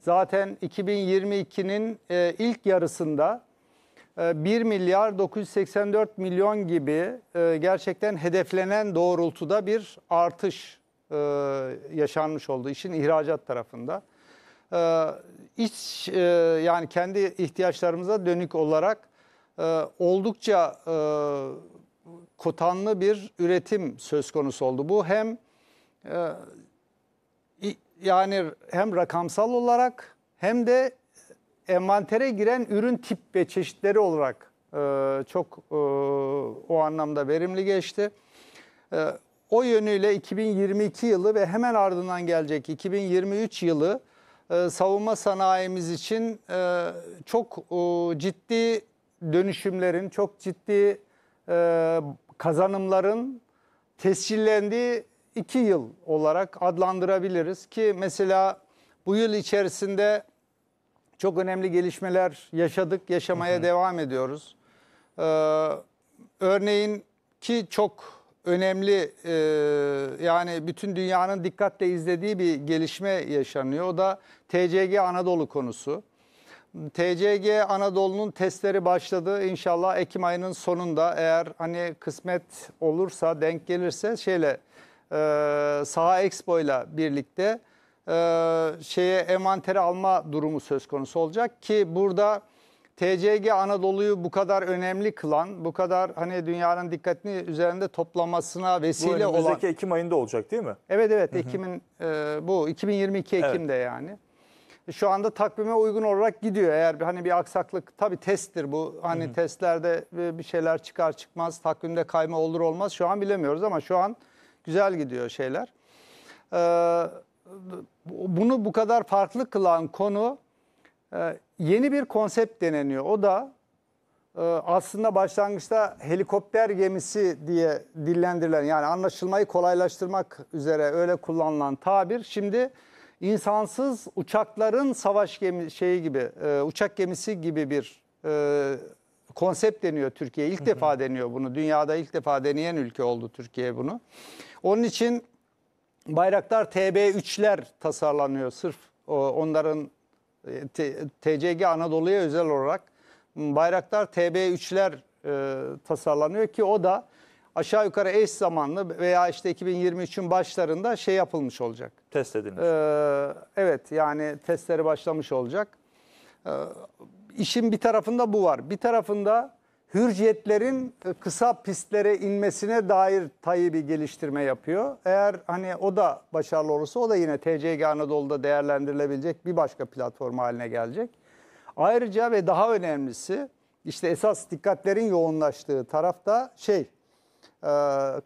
zaten 2022'nin e, ilk yarısında e, 1 milyar 984 milyon gibi e, gerçekten hedeflenen doğrultuda bir artış e, yaşanmış oldu işin ihracat tarafında. E, iç e, yani kendi ihtiyaçlarımıza dönük olarak e, oldukça e, kotanlı bir üretim söz konusu oldu. Bu hem e, yani hem rakamsal olarak hem de envantere giren ürün tip ve çeşitleri olarak e, çok e, o anlamda verimli geçti. E, o yönüyle 2022 yılı ve hemen ardından gelecek 2023 yılı e, savunma sanayimiz için e, çok e, ciddi dönüşümlerin, çok ciddi e, kazanımların tescillendiği iki yıl olarak adlandırabiliriz ki mesela bu yıl içerisinde çok önemli gelişmeler yaşadık, yaşamaya devam ediyoruz. Ee, örneğin ki çok önemli e, yani bütün dünyanın dikkatle izlediği bir gelişme yaşanıyor. O da TCG Anadolu konusu. TCG Anadolu'nun testleri başladı. İnşallah Ekim ayının sonunda eğer hani kısmet olursa, denk gelirse şeyle e, Saha Expo ile birlikte e, şeye envantere alma durumu söz konusu olacak ki burada TCG Anadolu'yu bu kadar önemli kılan, bu kadar hani dünyanın dikkatini üzerinde toplamasına Bu vesile olan önümüzdeki Ekim ayında olacak değil mi? Evet evet Ekim'in e, bu 2022 Ekim'de yani. Şu anda takvime uygun olarak gidiyor. Eğer hani bir aksaklık tabii testtir bu. Hani testlerde bir bir şeyler çıkar çıkmaz takvimde kayma olur olmaz şu an bilemiyoruz ama şu an güzel gidiyor şeyler. Ee, bunu bu kadar farklı kılan konu e, yeni bir konsept deneniyor. O da e, aslında başlangıçta helikopter gemisi diye dillendirilen yani anlaşılmayı kolaylaştırmak üzere öyle kullanılan tabir şimdi insansız uçakların savaş gemi şeyi gibi e, uçak gemisi gibi bir e, konsept deniyor Türkiye. İlk defa deniyor bunu. Dünyada ilk defa deneyen ülke oldu Türkiye bunu. Onun için Bayraktar TB3'ler tasarlanıyor sırf onların e, TCG Anadolu'ya özel olarak Bayraktar TB3'ler e, tasarlanıyor ki o da aşağı yukarı eş zamanlı veya işte 2023'ün başlarında şey yapılmış olacak. Test edilmiş. Ee, evet yani testleri başlamış olacak. Ee, işin bir tarafında bu var. Bir tarafında hürriyetlerin kısa pistlere inmesine dair tayı bir geliştirme yapıyor. Eğer hani o da başarılı olursa o da yine TCG Anadolu'da değerlendirilebilecek bir başka platform haline gelecek. Ayrıca ve daha önemlisi işte esas dikkatlerin yoğunlaştığı tarafta şey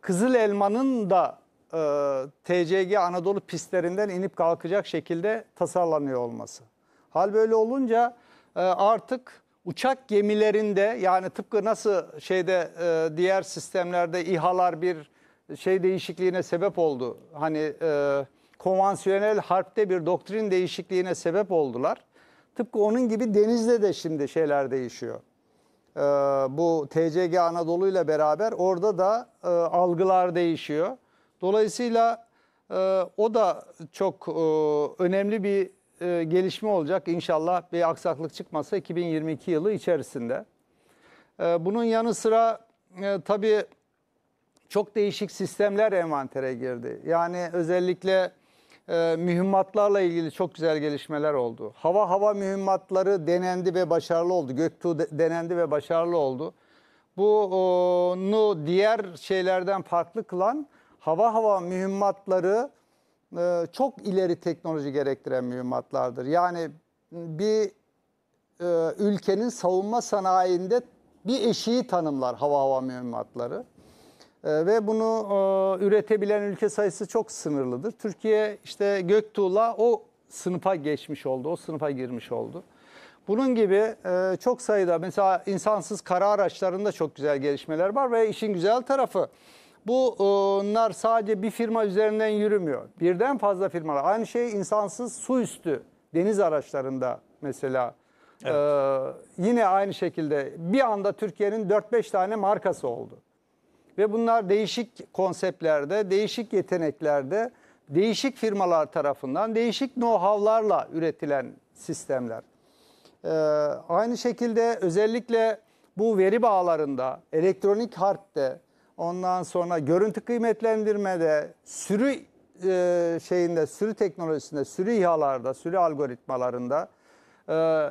Kızıl Elma'nın da e, TCG Anadolu pistlerinden inip kalkacak şekilde tasarlanıyor olması. Hal böyle olunca e, artık uçak gemilerinde yani tıpkı nasıl şeyde e, diğer sistemlerde İHA'lar bir şey değişikliğine sebep oldu. Hani konvansiyonel harpte bir doktrin değişikliğine sebep oldular. Tıpkı onun gibi denizde de şimdi şeyler değişiyor. Ee, bu TCG Anadolu ile beraber orada da e, algılar değişiyor. Dolayısıyla e, o da çok e, önemli bir e, gelişme olacak. İnşallah bir aksaklık çıkmasa 2022 yılı içerisinde. E, bunun yanı sıra e, tabii çok değişik sistemler envantere girdi. Yani özellikle e, mühimmatlarla ilgili çok güzel gelişmeler oldu. Hava hava mühimmatları denendi ve başarılı oldu. Göktuğ de- denendi ve başarılı oldu. Bunu diğer şeylerden farklı kılan hava hava mühimmatları e, çok ileri teknoloji gerektiren mühimmatlardır. Yani bir e, ülkenin savunma sanayinde bir eşiği tanımlar hava hava mühimmatları. E, ve bunu e, üretebilen ülke sayısı çok sınırlıdır. Türkiye işte Göktuğ'la o sınıfa geçmiş oldu, o sınıfa girmiş oldu. Bunun gibi e, çok sayıda mesela insansız kara araçlarında çok güzel gelişmeler var ve işin güzel tarafı bu bunlar sadece bir firma üzerinden yürümüyor. Birden fazla firmalar. Aynı şey insansız su üstü deniz araçlarında mesela. E, yine aynı şekilde bir anda Türkiye'nin 4-5 tane markası oldu. Ve bunlar değişik konseptlerde, değişik yeteneklerde, değişik firmalar tarafından, değişik know-how'larla üretilen sistemler. Ee, aynı şekilde özellikle bu veri bağlarında, elektronik harpte, ondan sonra görüntü kıymetlendirmede, sürü e, şeyinde, sürü teknolojisinde, sürü İHA'larda, sürü algoritmalarında, e,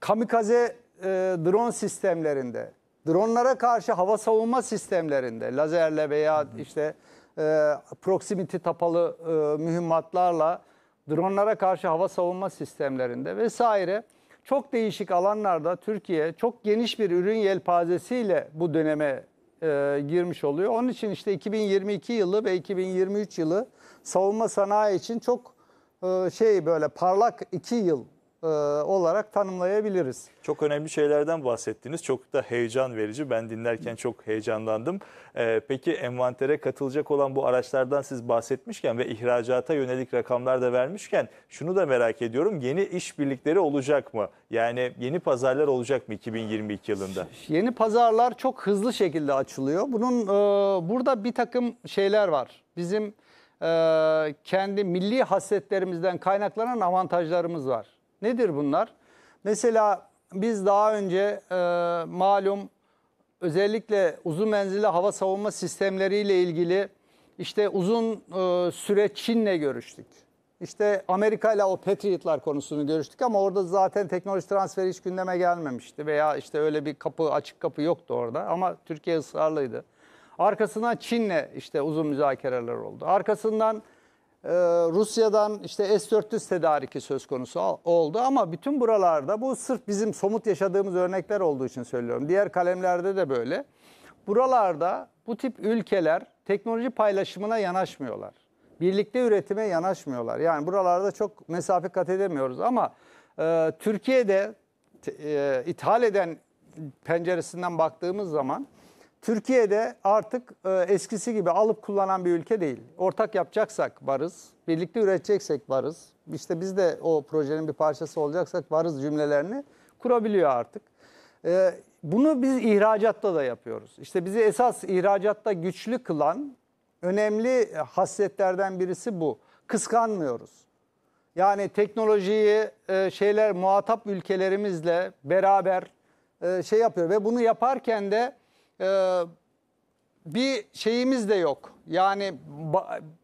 kamikaze e, drone sistemlerinde, dronlara karşı hava savunma sistemlerinde, lazerle veya işte e, proximity tapalı e, mühimmatlarla dronlara karşı hava savunma sistemlerinde vesaire çok değişik alanlarda Türkiye çok geniş bir ürün yelpazesiyle bu döneme e, girmiş oluyor. Onun için işte 2022 yılı ve 2023 yılı savunma sanayi için çok e, şey böyle parlak iki yıl e, olarak tanımlayabiliriz. Çok önemli şeylerden bahsettiniz. Çok da heyecan verici. Ben dinlerken çok heyecanlandım. Ee, peki envantere katılacak olan bu araçlardan siz bahsetmişken ve ihracata yönelik rakamlar da vermişken şunu da merak ediyorum. Yeni işbirlikleri olacak mı? Yani yeni pazarlar olacak mı 2022 yılında? Yeni pazarlar çok hızlı şekilde açılıyor. Bunun e, burada bir takım şeyler var. Bizim e, kendi milli hasletlerimizden kaynaklanan avantajlarımız var. Nedir bunlar? Mesela biz daha önce e, malum özellikle uzun menzilli hava savunma sistemleriyle ilgili işte uzun e, süre Çin'le görüştük. İşte Amerika ile o Patriot'lar konusunu görüştük ama orada zaten teknoloji transferi hiç gündeme gelmemişti veya işte öyle bir kapı açık kapı yoktu orada ama Türkiye ısrarlıydı. Arkasından Çin'le işte uzun müzakereler oldu. Arkasından e, Rusya'dan işte S-400 tedariki söz konusu oldu ama bütün buralarda bu sırf bizim somut yaşadığımız örnekler olduğu için söylüyorum. Diğer kalemlerde de böyle. Buralarda bu tip ülkeler teknoloji paylaşımına yanaşmıyorlar. Birlikte üretime yanaşmıyorlar. Yani buralarda çok mesafe kat edemiyoruz ama e, Türkiye'de e, ithal eden penceresinden baktığımız zaman Türkiye'de artık e, eskisi gibi alıp kullanan bir ülke değil. Ortak yapacaksak varız, birlikte üreteceksek varız. İşte biz de o projenin bir parçası olacaksak varız cümlelerini kurabiliyor artık. E, bunu biz ihracatta da yapıyoruz. İşte bizi esas ihracatta güçlü kılan önemli hasletlerden birisi bu. Kıskanmıyoruz. Yani teknolojiyi e, şeyler muhatap ülkelerimizle beraber e, şey yapıyor ve bunu yaparken de e, bir şeyimiz de yok. Yani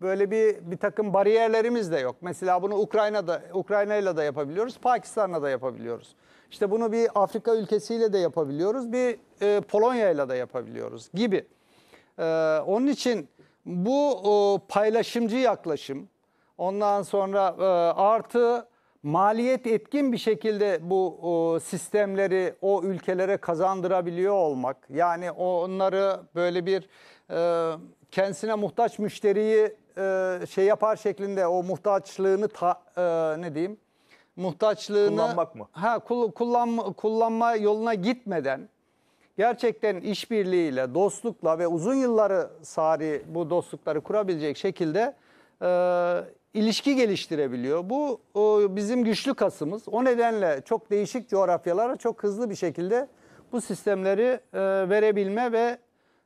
böyle bir bir takım bariyerlerimiz de yok. Mesela bunu Ukrayna'da Ukrayna'yla da yapabiliyoruz, Pakistan'la da yapabiliyoruz. İşte bunu bir Afrika ülkesiyle de yapabiliyoruz, bir e, Polonya'yla da yapabiliyoruz gibi. Ee, onun için bu o, paylaşımcı yaklaşım, ondan sonra e, artı maliyet etkin bir şekilde bu o, sistemleri o ülkelere kazandırabiliyor olmak, yani onları böyle bir e, kendisine muhtaç müşteriyi e, şey yapar şeklinde o muhtaçlığını ta- e, ne diyeyim muhtaçlığını Kullanmak mı? Ha kul- kullanma kullanma yoluna gitmeden gerçekten işbirliğiyle, dostlukla ve uzun yılları sari bu dostlukları kurabilecek şekilde e, ilişki geliştirebiliyor. Bu o, bizim güçlü kasımız. O nedenle çok değişik coğrafyalara çok hızlı bir şekilde bu sistemleri e, verebilme ve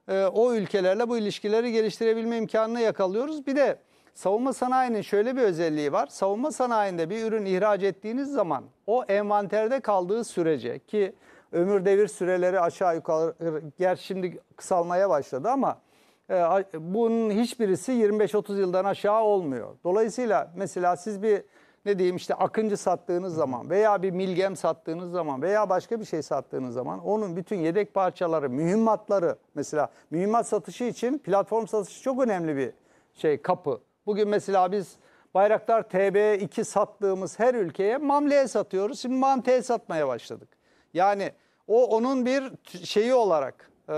e, o ülkelerle bu ilişkileri geliştirebilme imkanını yakalıyoruz. Bir de savunma sanayinin şöyle bir özelliği var. Savunma sanayinde bir ürün ihraç ettiğiniz zaman o envanterde kaldığı sürece ki ömür devir süreleri aşağı yukarı gerçi şimdi kısalmaya başladı ama bunun hiçbirisi 25-30 yıldan aşağı olmuyor. Dolayısıyla mesela siz bir ne diyeyim işte akıncı sattığınız zaman veya bir milgem sattığınız zaman veya başka bir şey sattığınız zaman onun bütün yedek parçaları, mühimmatları mesela mühimmat satışı için platform satışı çok önemli bir şey kapı. Bugün mesela biz Bayraktar TB2 sattığımız her ülkeye mamleye satıyoruz. Şimdi manteye satmaya başladık. Yani o onun bir şeyi olarak, e,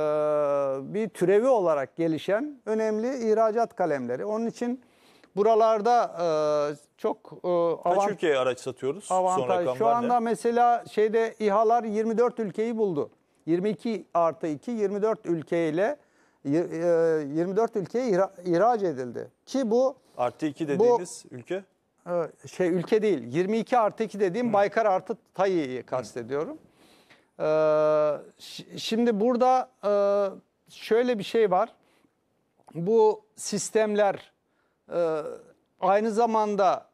bir türevi olarak gelişen önemli ihracat kalemleri. Onun için buralarda e, çok e, Kaç avant- ülkeye araç satıyoruz? Son avantaj. rakamlar Şu ne? anda mesela şeyde İHA'lar 24 ülkeyi buldu. 22 artı 2 24 ülkeyle y- e, 24 ülkeye ihra- ihraç edildi. Ki bu Artı 2 dediğiniz ülke? e, şey ülke değil. 22 artı 2 dediğim Baykar artı Tayi'yi kastediyorum. Ş- şimdi burada e, şöyle bir şey var. Bu sistemler e, aynı zamanda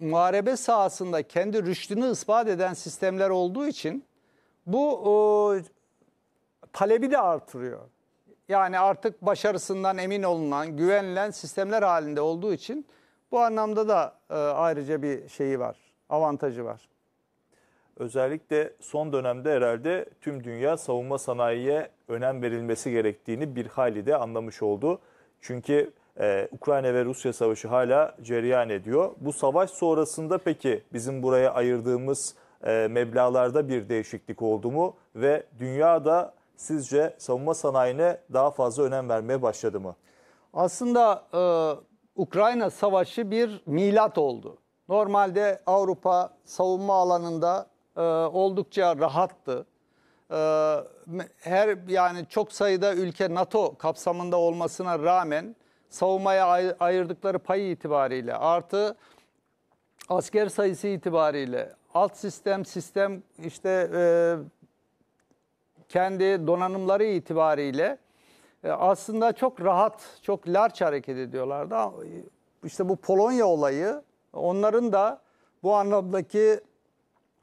muharebe sahasında kendi rüştünü ispat eden sistemler olduğu için bu e, talebi de artırıyor. Yani artık başarısından emin olunan, güvenilen sistemler halinde olduğu için bu anlamda da ayrıca bir şeyi var, avantajı var. Özellikle son dönemde herhalde tüm dünya savunma sanayiye önem verilmesi gerektiğini bir hayli de anlamış oldu. Çünkü e, Ukrayna ve Rusya savaşı hala cereyan ediyor. Bu savaş sonrasında peki bizim buraya ayırdığımız e, meblağlarda bir değişiklik oldu mu? Ve dünyada sizce savunma sanayine daha fazla önem vermeye başladı mı? Aslında e, Ukrayna Savaşı bir milat oldu. Normalde Avrupa savunma alanında e, oldukça rahattı. E, her yani çok sayıda ülke NATO kapsamında olmasına rağmen savunmaya ay- ayırdıkları payı itibariyle artı asker sayısı itibariyle alt sistem sistem işte e, kendi donanımları itibariyle e, aslında çok rahat, çok large hareket ediyorlardı. E, İşte bu Polonya olayı onların da bu anlamdaki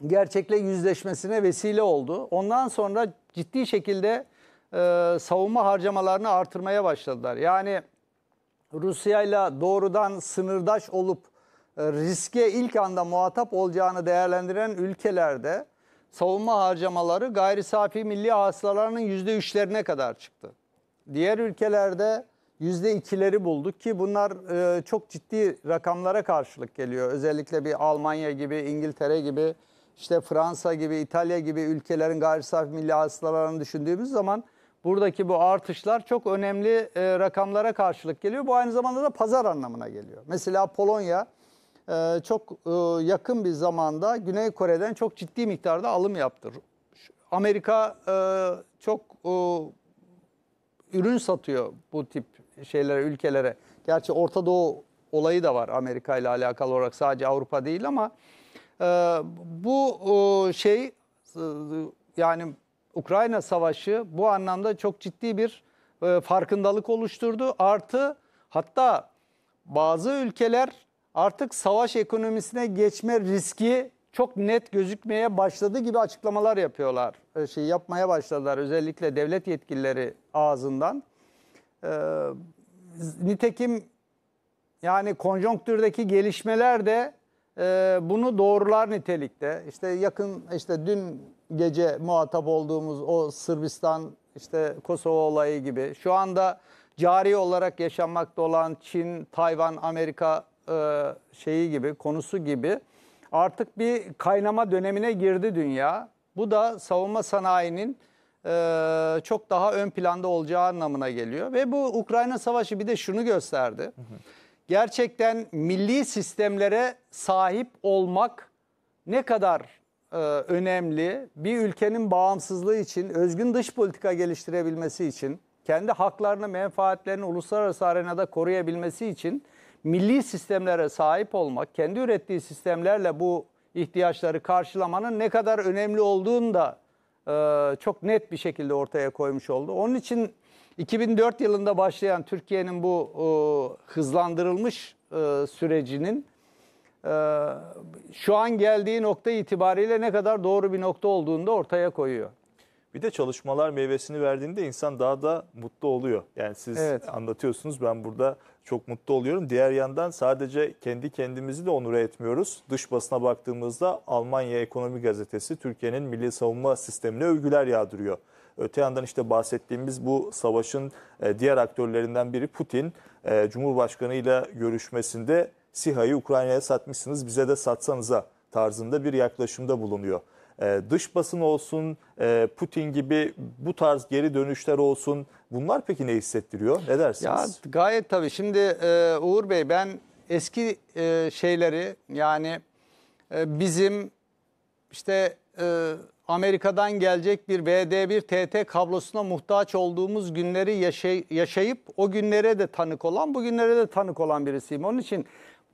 gerçekle yüzleşmesine vesile oldu. Ondan sonra ciddi şekilde e, savunma harcamalarını artırmaya başladılar. Yani Rusya ile doğrudan sınırdaş olup e, riske ilk anda muhatap olacağını değerlendiren ülkelerde savunma harcamaları gayri safi milli hasılalarının %3'lerine kadar çıktı. Diğer ülkelerde %2'leri bulduk ki bunlar e, çok ciddi rakamlara karşılık geliyor. Özellikle bir Almanya gibi, İngiltere gibi, işte Fransa gibi, İtalya gibi ülkelerin gayri safi milli hasılalarını düşündüğümüz zaman buradaki bu artışlar çok önemli e, rakamlara karşılık geliyor. Bu aynı zamanda da pazar anlamına geliyor. Mesela Polonya e, çok e, yakın bir zamanda Güney Kore'den çok ciddi miktarda alım yaptı. Amerika e, çok e, ürün satıyor bu tip şeylere, ülkelere. Gerçi Orta Doğu olayı da var Amerika ile alakalı olarak sadece Avrupa değil ama bu e, şey e, yani Ukrayna Savaşı bu anlamda çok ciddi bir e, farkındalık oluşturdu. Artı hatta bazı ülkeler artık savaş ekonomisine geçme riski çok net gözükmeye başladı gibi açıklamalar yapıyorlar. E, Şey yapmaya başladılar özellikle devlet yetkilileri ağzından. Nitekim yani konjonktürdeki gelişmeler de e, bunu doğrular nitelikte. İşte yakın işte dün gece muhatap olduğumuz o Sırbistan işte Kosova olayı gibi şu anda cari olarak yaşanmakta olan Çin, Tayvan, Amerika e, şeyi gibi konusu gibi artık bir kaynama dönemine girdi dünya. Bu da savunma sanayinin e, çok daha ön planda olacağı anlamına geliyor. Ve bu Ukrayna Savaşı bir de şunu gösterdi. Gerçekten milli sistemlere sahip olmak ne kadar e, önemli bir ülkenin bağımsızlığı için, özgün dış politika geliştirebilmesi için, kendi haklarını, menfaatlerini uluslararası arenada koruyabilmesi için milli sistemlere sahip olmak, kendi ürettiği sistemlerle bu ihtiyaçları karşılamanın ne kadar önemli olduğunu da e, çok net bir şekilde ortaya koymuş oldu. Onun için 2004 yılında başlayan Türkiye'nin bu e, hızlandırılmış e, sürecinin e, şu an geldiği nokta itibariyle ne kadar doğru bir nokta olduğunu da ortaya koyuyor. Bir de çalışmalar meyvesini verdiğinde insan daha da mutlu oluyor. Yani siz Evet. anlatıyorsunuz ben burada çok mutlu oluyorum. Diğer yandan sadece kendi kendimizi de onure etmiyoruz. Dış basına baktığımızda Almanya Ekonomi Gazetesi Türkiye'nin milli savunma sistemine övgüler yağdırıyor. Öte yandan işte bahsettiğimiz bu savaşın e, diğer aktörlerinden biri Putin. E, Cumhurbaşkanı ile görüşmesinde SİHA'yı Ukrayna'ya satmışsınız bize de satsanıza tarzında bir yaklaşımda bulunuyor. Ee, dış basın olsun, e, Putin gibi bu tarz geri dönüşler olsun. Bunlar peki ne hissettiriyor? Ne Ya dersiniz? gayet tabii. Şimdi e, Uğur Bey ben eski e, şeyleri yani e, bizim işte e, Amerika'dan gelecek bir VD1 TT kablosuna muhtaç olduğumuz günleri yaşay- yaşayıp o günlere de tanık olan, bugünlere de tanık olan birisiyim. Onun için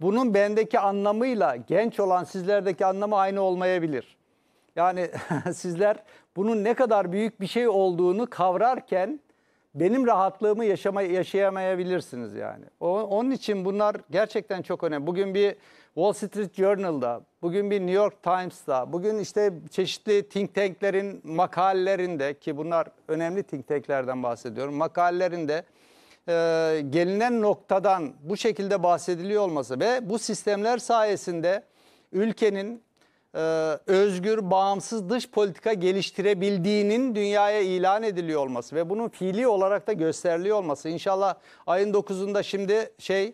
bunun bendeki anlamıyla genç olan sizlerdeki anlamı aynı olmayabilir. Yani *laughs* sizler bunun ne kadar büyük bir şey olduğunu kavrarken benim rahatlığımı yaşama, yaşayamayabilirsiniz yani. O, onun için bunlar gerçekten çok önemli. Bugün bir Wall Street Journal'da, bugün bir New York Times'ta, bugün işte çeşitli think tanklerin makalelerinde ki bunlar önemli think tanklerden bahsediyorum. Makalelerinde e, gelinen noktadan bu şekilde bahsediliyor olması ve bu sistemler sayesinde ülkenin e, özgür, bağımsız dış politika geliştirebildiğinin dünyaya ilan ediliyor olması ve bunun fiili olarak da gösteriliyor olması. İnşallah ayın 9'unda şimdi şey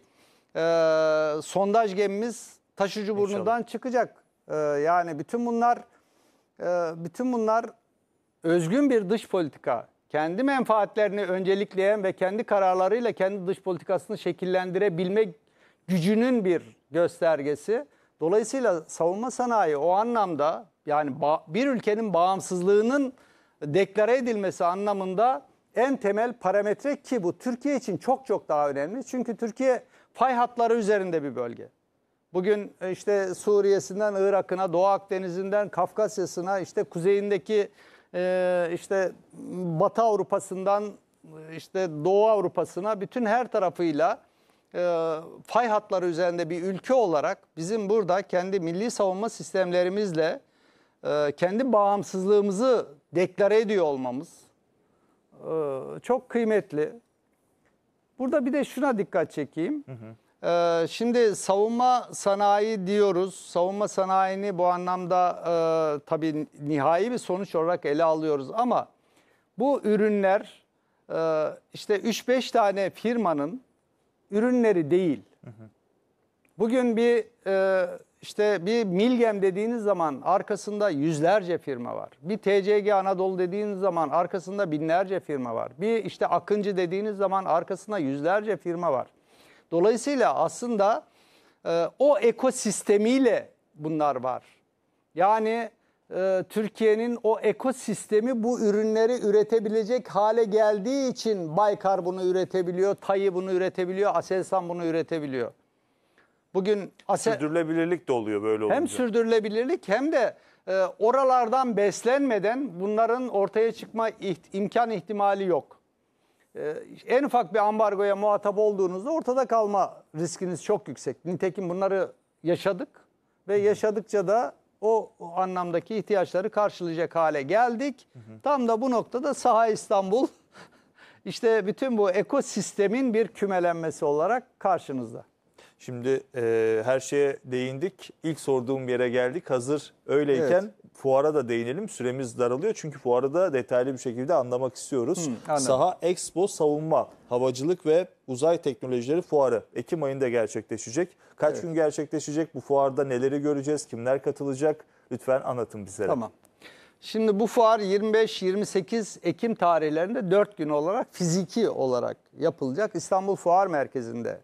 e, sondaj gemimiz taşıcı burnundan çıkacak. E, yani bütün bunlar e, bütün bunlar özgün bir dış politika kendi menfaatlerini öncelikleyen ve kendi kararlarıyla kendi dış politikasını şekillendirebilme gücünün bir göstergesi. Dolayısıyla savunma sanayi o anlamda yani bir ülkenin bağımsızlığının deklare edilmesi anlamında en temel parametre ki bu Türkiye için çok çok daha önemli. Çünkü Türkiye fay hatları üzerinde bir bölge. Bugün e, işte Suriye'sinden Irak'ına, Doğu Akdeniz'inden Kafkasya'sına, işte kuzeyindeki e, işte Batı Avrupa'sından e, işte Doğu Avrupa'sına bütün her tarafıyla e, fay hatları üzerinde bir ülke olarak bizim burada kendi milli savunma sistemlerimizle e, kendi bağımsızlığımızı deklare ediyor olmamız e, çok kıymetli. Burada bir de şuna dikkat çekeyim. Ee, şimdi savunma sanayi diyoruz. Savunma sanayini bu anlamda e, tabii nihai bir sonuç olarak ele alıyoruz. Ama bu ürünler e, işte 3-5 tane firmanın ürünleri değil. Bugün bir e, işte bir Milgem dediğiniz zaman arkasında yüzlerce firma var. Bir TCG Anadolu dediğiniz zaman arkasında binlerce firma var. Bir işte Akıncı dediğiniz zaman arkasında yüzlerce firma var. Dolayısıyla aslında e, o ekosistemiyle bunlar var. Yani e, Türkiye'nin o ekosistemi bu ürünleri üretebilecek hale geldiği için Baykar bunu üretebiliyor, TAYı bunu üretebiliyor, Aselsan bunu üretebiliyor. Bugün Ase- Sürdürülebilirlik de oluyor böyle olunca. hem sürdürülebilirlik hem de e, oralardan beslenmeden bunların ortaya çıkma iht- imkan ihtimali yok. E, en ufak bir ambargoya muhatap olduğunuzda ortada kalma riskiniz çok yüksek. Nitekim bunları yaşadık ve yaşadıkça da o, o anlamdaki ihtiyaçları karşılayacak hale geldik. Tam da bu noktada Saha İstanbul *laughs* işte bütün bu ekosistemin bir kümelenmesi olarak karşınızda. Şimdi e, her şeye değindik. İlk sorduğum yere geldik. Hazır öyleyken Evet. Fuara da değinelim. Süremiz daralıyor çünkü fuarı da detaylı bir şekilde anlamak istiyoruz. Hı, anladım. Saha Expo Savunma, Havacılık ve Uzay Teknolojileri Fuarı Ekim ayında gerçekleşecek. Kaç Evet. gün gerçekleşecek? Bu fuarda neleri göreceğiz? Kimler katılacak? Lütfen anlatın bize. Tamam. Şimdi bu fuar 25-28 Ekim tarihlerinde 4 gün olarak fiziki olarak yapılacak. İstanbul Fuar Merkezi'nde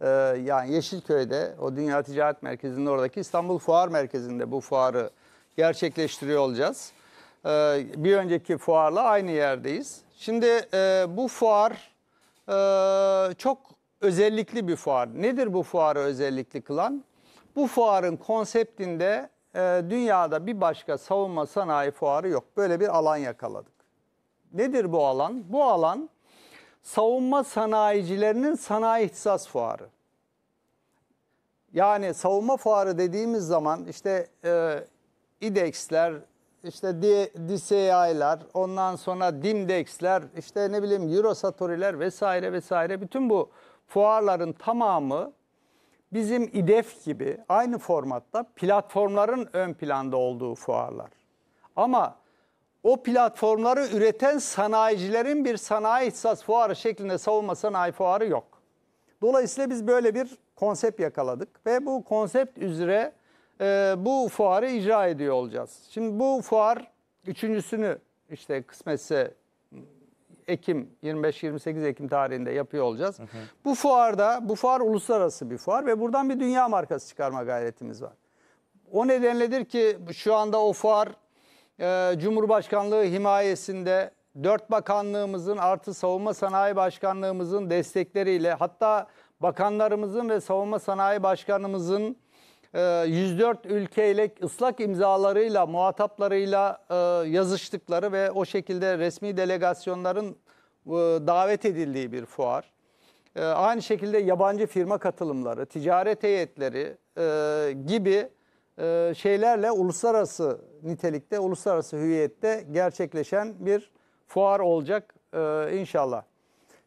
e, yani Yeşilköy'de o Dünya Ticaret Merkezi'nin oradaki İstanbul Fuar Merkezi'nde bu fuarı gerçekleştiriyor olacağız. E, bir önceki fuarla aynı yerdeyiz. Şimdi e, bu fuar e, çok özellikli bir fuar. Nedir bu fuarı özellikli kılan? Bu fuarın konseptinde e, dünyada bir başka savunma sanayi fuarı yok. Böyle bir alan yakaladık. Nedir bu alan? Bu alan savunma sanayicilerinin sanayi ihtisas fuarı. Yani savunma fuarı dediğimiz zaman işte e, IDEX'ler, işte D- DCI'ler, ondan sonra DIMDEX'ler, işte ne bileyim Eurosatori'ler vesaire vesaire bütün bu fuarların tamamı bizim İDEF gibi aynı formatta platformların ön planda olduğu fuarlar. Ama o platformları üreten sanayicilerin bir sanayi ihtisas fuarı şeklinde savunma sanayi fuarı yok. Dolayısıyla biz böyle bir konsept yakaladık ve bu konsept üzere e, bu fuarı icra ediyor olacağız. Şimdi bu fuar üçüncüsünü işte kısmetse Ekim 25-28 Ekim tarihinde yapıyor olacağız. Bu fuarda bu fuar uluslararası bir fuar ve buradan bir dünya markası çıkarma gayretimiz var. O nedenledir ki şu anda o fuar e, Cumhurbaşkanlığı himayesinde dört bakanlığımızın artı savunma sanayi başkanlığımızın destekleriyle hatta bakanlarımızın ve savunma sanayi başkanımızın 104 ülkeyle ıslak imzalarıyla muhataplarıyla e, yazıştıkları ve o şekilde resmi delegasyonların e, davet edildiği bir fuar. Ee, aynı şekilde yabancı firma katılımları, ticaret heyetleri e, gibi şeylerle uluslararası nitelikte, uluslararası hüviyette gerçekleşen bir fuar olacak inşallah.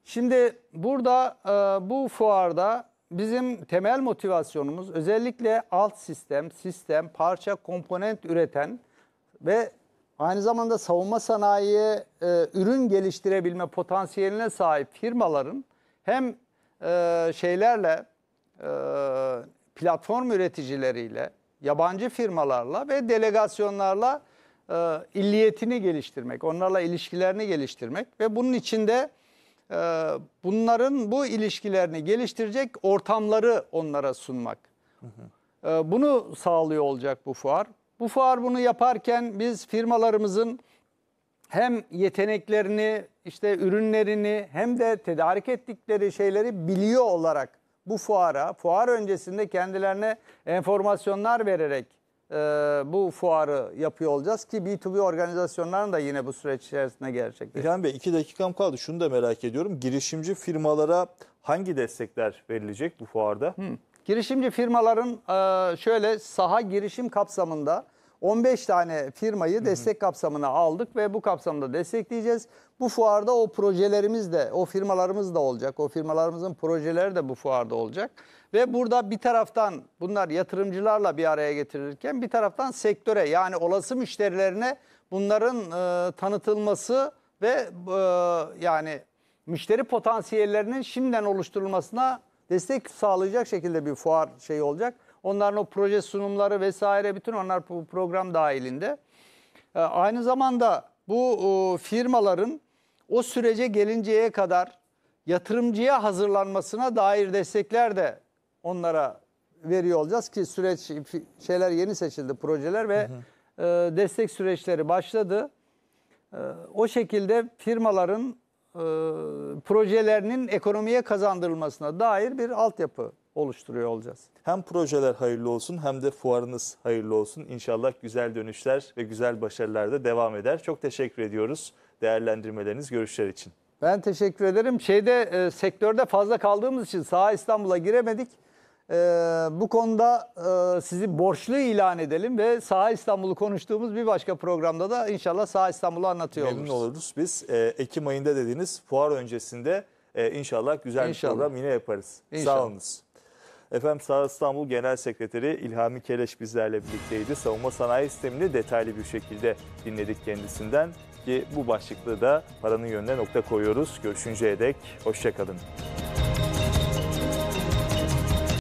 Şimdi burada bu fuarda bizim temel motivasyonumuz özellikle alt sistem, sistem, parça, komponent üreten ve aynı zamanda savunma sanayiye e, ürün geliştirebilme potansiyeline sahip firmaların hem e, şeylerle e, platform üreticileriyle, yabancı firmalarla ve delegasyonlarla e, illiyetini geliştirmek, onlarla ilişkilerini geliştirmek ve bunun içinde bunların bu ilişkilerini geliştirecek ortamları onlara sunmak. E, bunu sağlıyor olacak bu fuar. Bu fuar bunu yaparken biz firmalarımızın hem yeteneklerini, işte ürünlerini hem de tedarik ettikleri şeyleri biliyor olarak bu fuara, fuar öncesinde kendilerine enformasyonlar vererek e, bu fuarı yapıyor olacağız ki B2B organizasyonların da yine bu süreç içerisinde gerçekleşecek. İlhan Bey iki dakikam kaldı. Şunu da merak ediyorum. Girişimci firmalara hangi destekler verilecek bu fuarda? Girişimci firmaların e, şöyle saha girişim kapsamında 15 tane firmayı destek kapsamına aldık ve bu kapsamda destekleyeceğiz. Bu fuarda o projelerimiz de, o firmalarımız da olacak. O firmalarımızın projeleri de bu fuarda olacak. Ve burada bir taraftan bunlar yatırımcılarla bir araya getirilirken bir taraftan sektöre yani olası müşterilerine bunların e, tanıtılması ve e, yani müşteri potansiyellerinin şimdiden oluşturulmasına destek sağlayacak şekilde bir fuar şeyi olacak. Onların o proje sunumları vesaire bütün onlar bu program dahilinde. Ee, Aynı zamanda bu o, firmaların o sürece gelinceye kadar yatırımcıya hazırlanmasına dair destekler de onlara veriyor olacağız ki süreç şeyler yeni seçildi projeler ve e, destek süreçleri başladı. E, o şekilde firmaların e, projelerinin ekonomiye kazandırılmasına dair bir altyapı oluşturuyor olacağız. Hem projeler hayırlı olsun hem de fuarınız hayırlı olsun. İnşallah güzel dönüşler ve güzel başarılar da devam eder. Çok teşekkür ediyoruz değerlendirmeleriniz, görüşler için. Ben teşekkür ederim. Şeyde e, sektörde fazla kaldığımız için Sağ İstanbul'a giremedik. E, bu konuda e, sizi borçlu ilan edelim ve Sağ İstanbul'u konuştuğumuz bir başka programda da inşallah Sağ İstanbul'u anlatıyor Memnun oluruz. oluruz. Biz e, Ekim ayında dediğiniz fuar öncesinde e, inşallah güzel İnşallah. bir program yine yaparız. İnşallah. Sağ olunuz. Efendim Sağ İstanbul Genel Sekreteri İlhami Keleş bizlerle birlikteydi. Savunma sanayi sistemini detaylı bir şekilde dinledik kendisinden ki bu başlıkta da paranın yönüne nokta koyuyoruz. Görüşünceye dek hoşçakalın.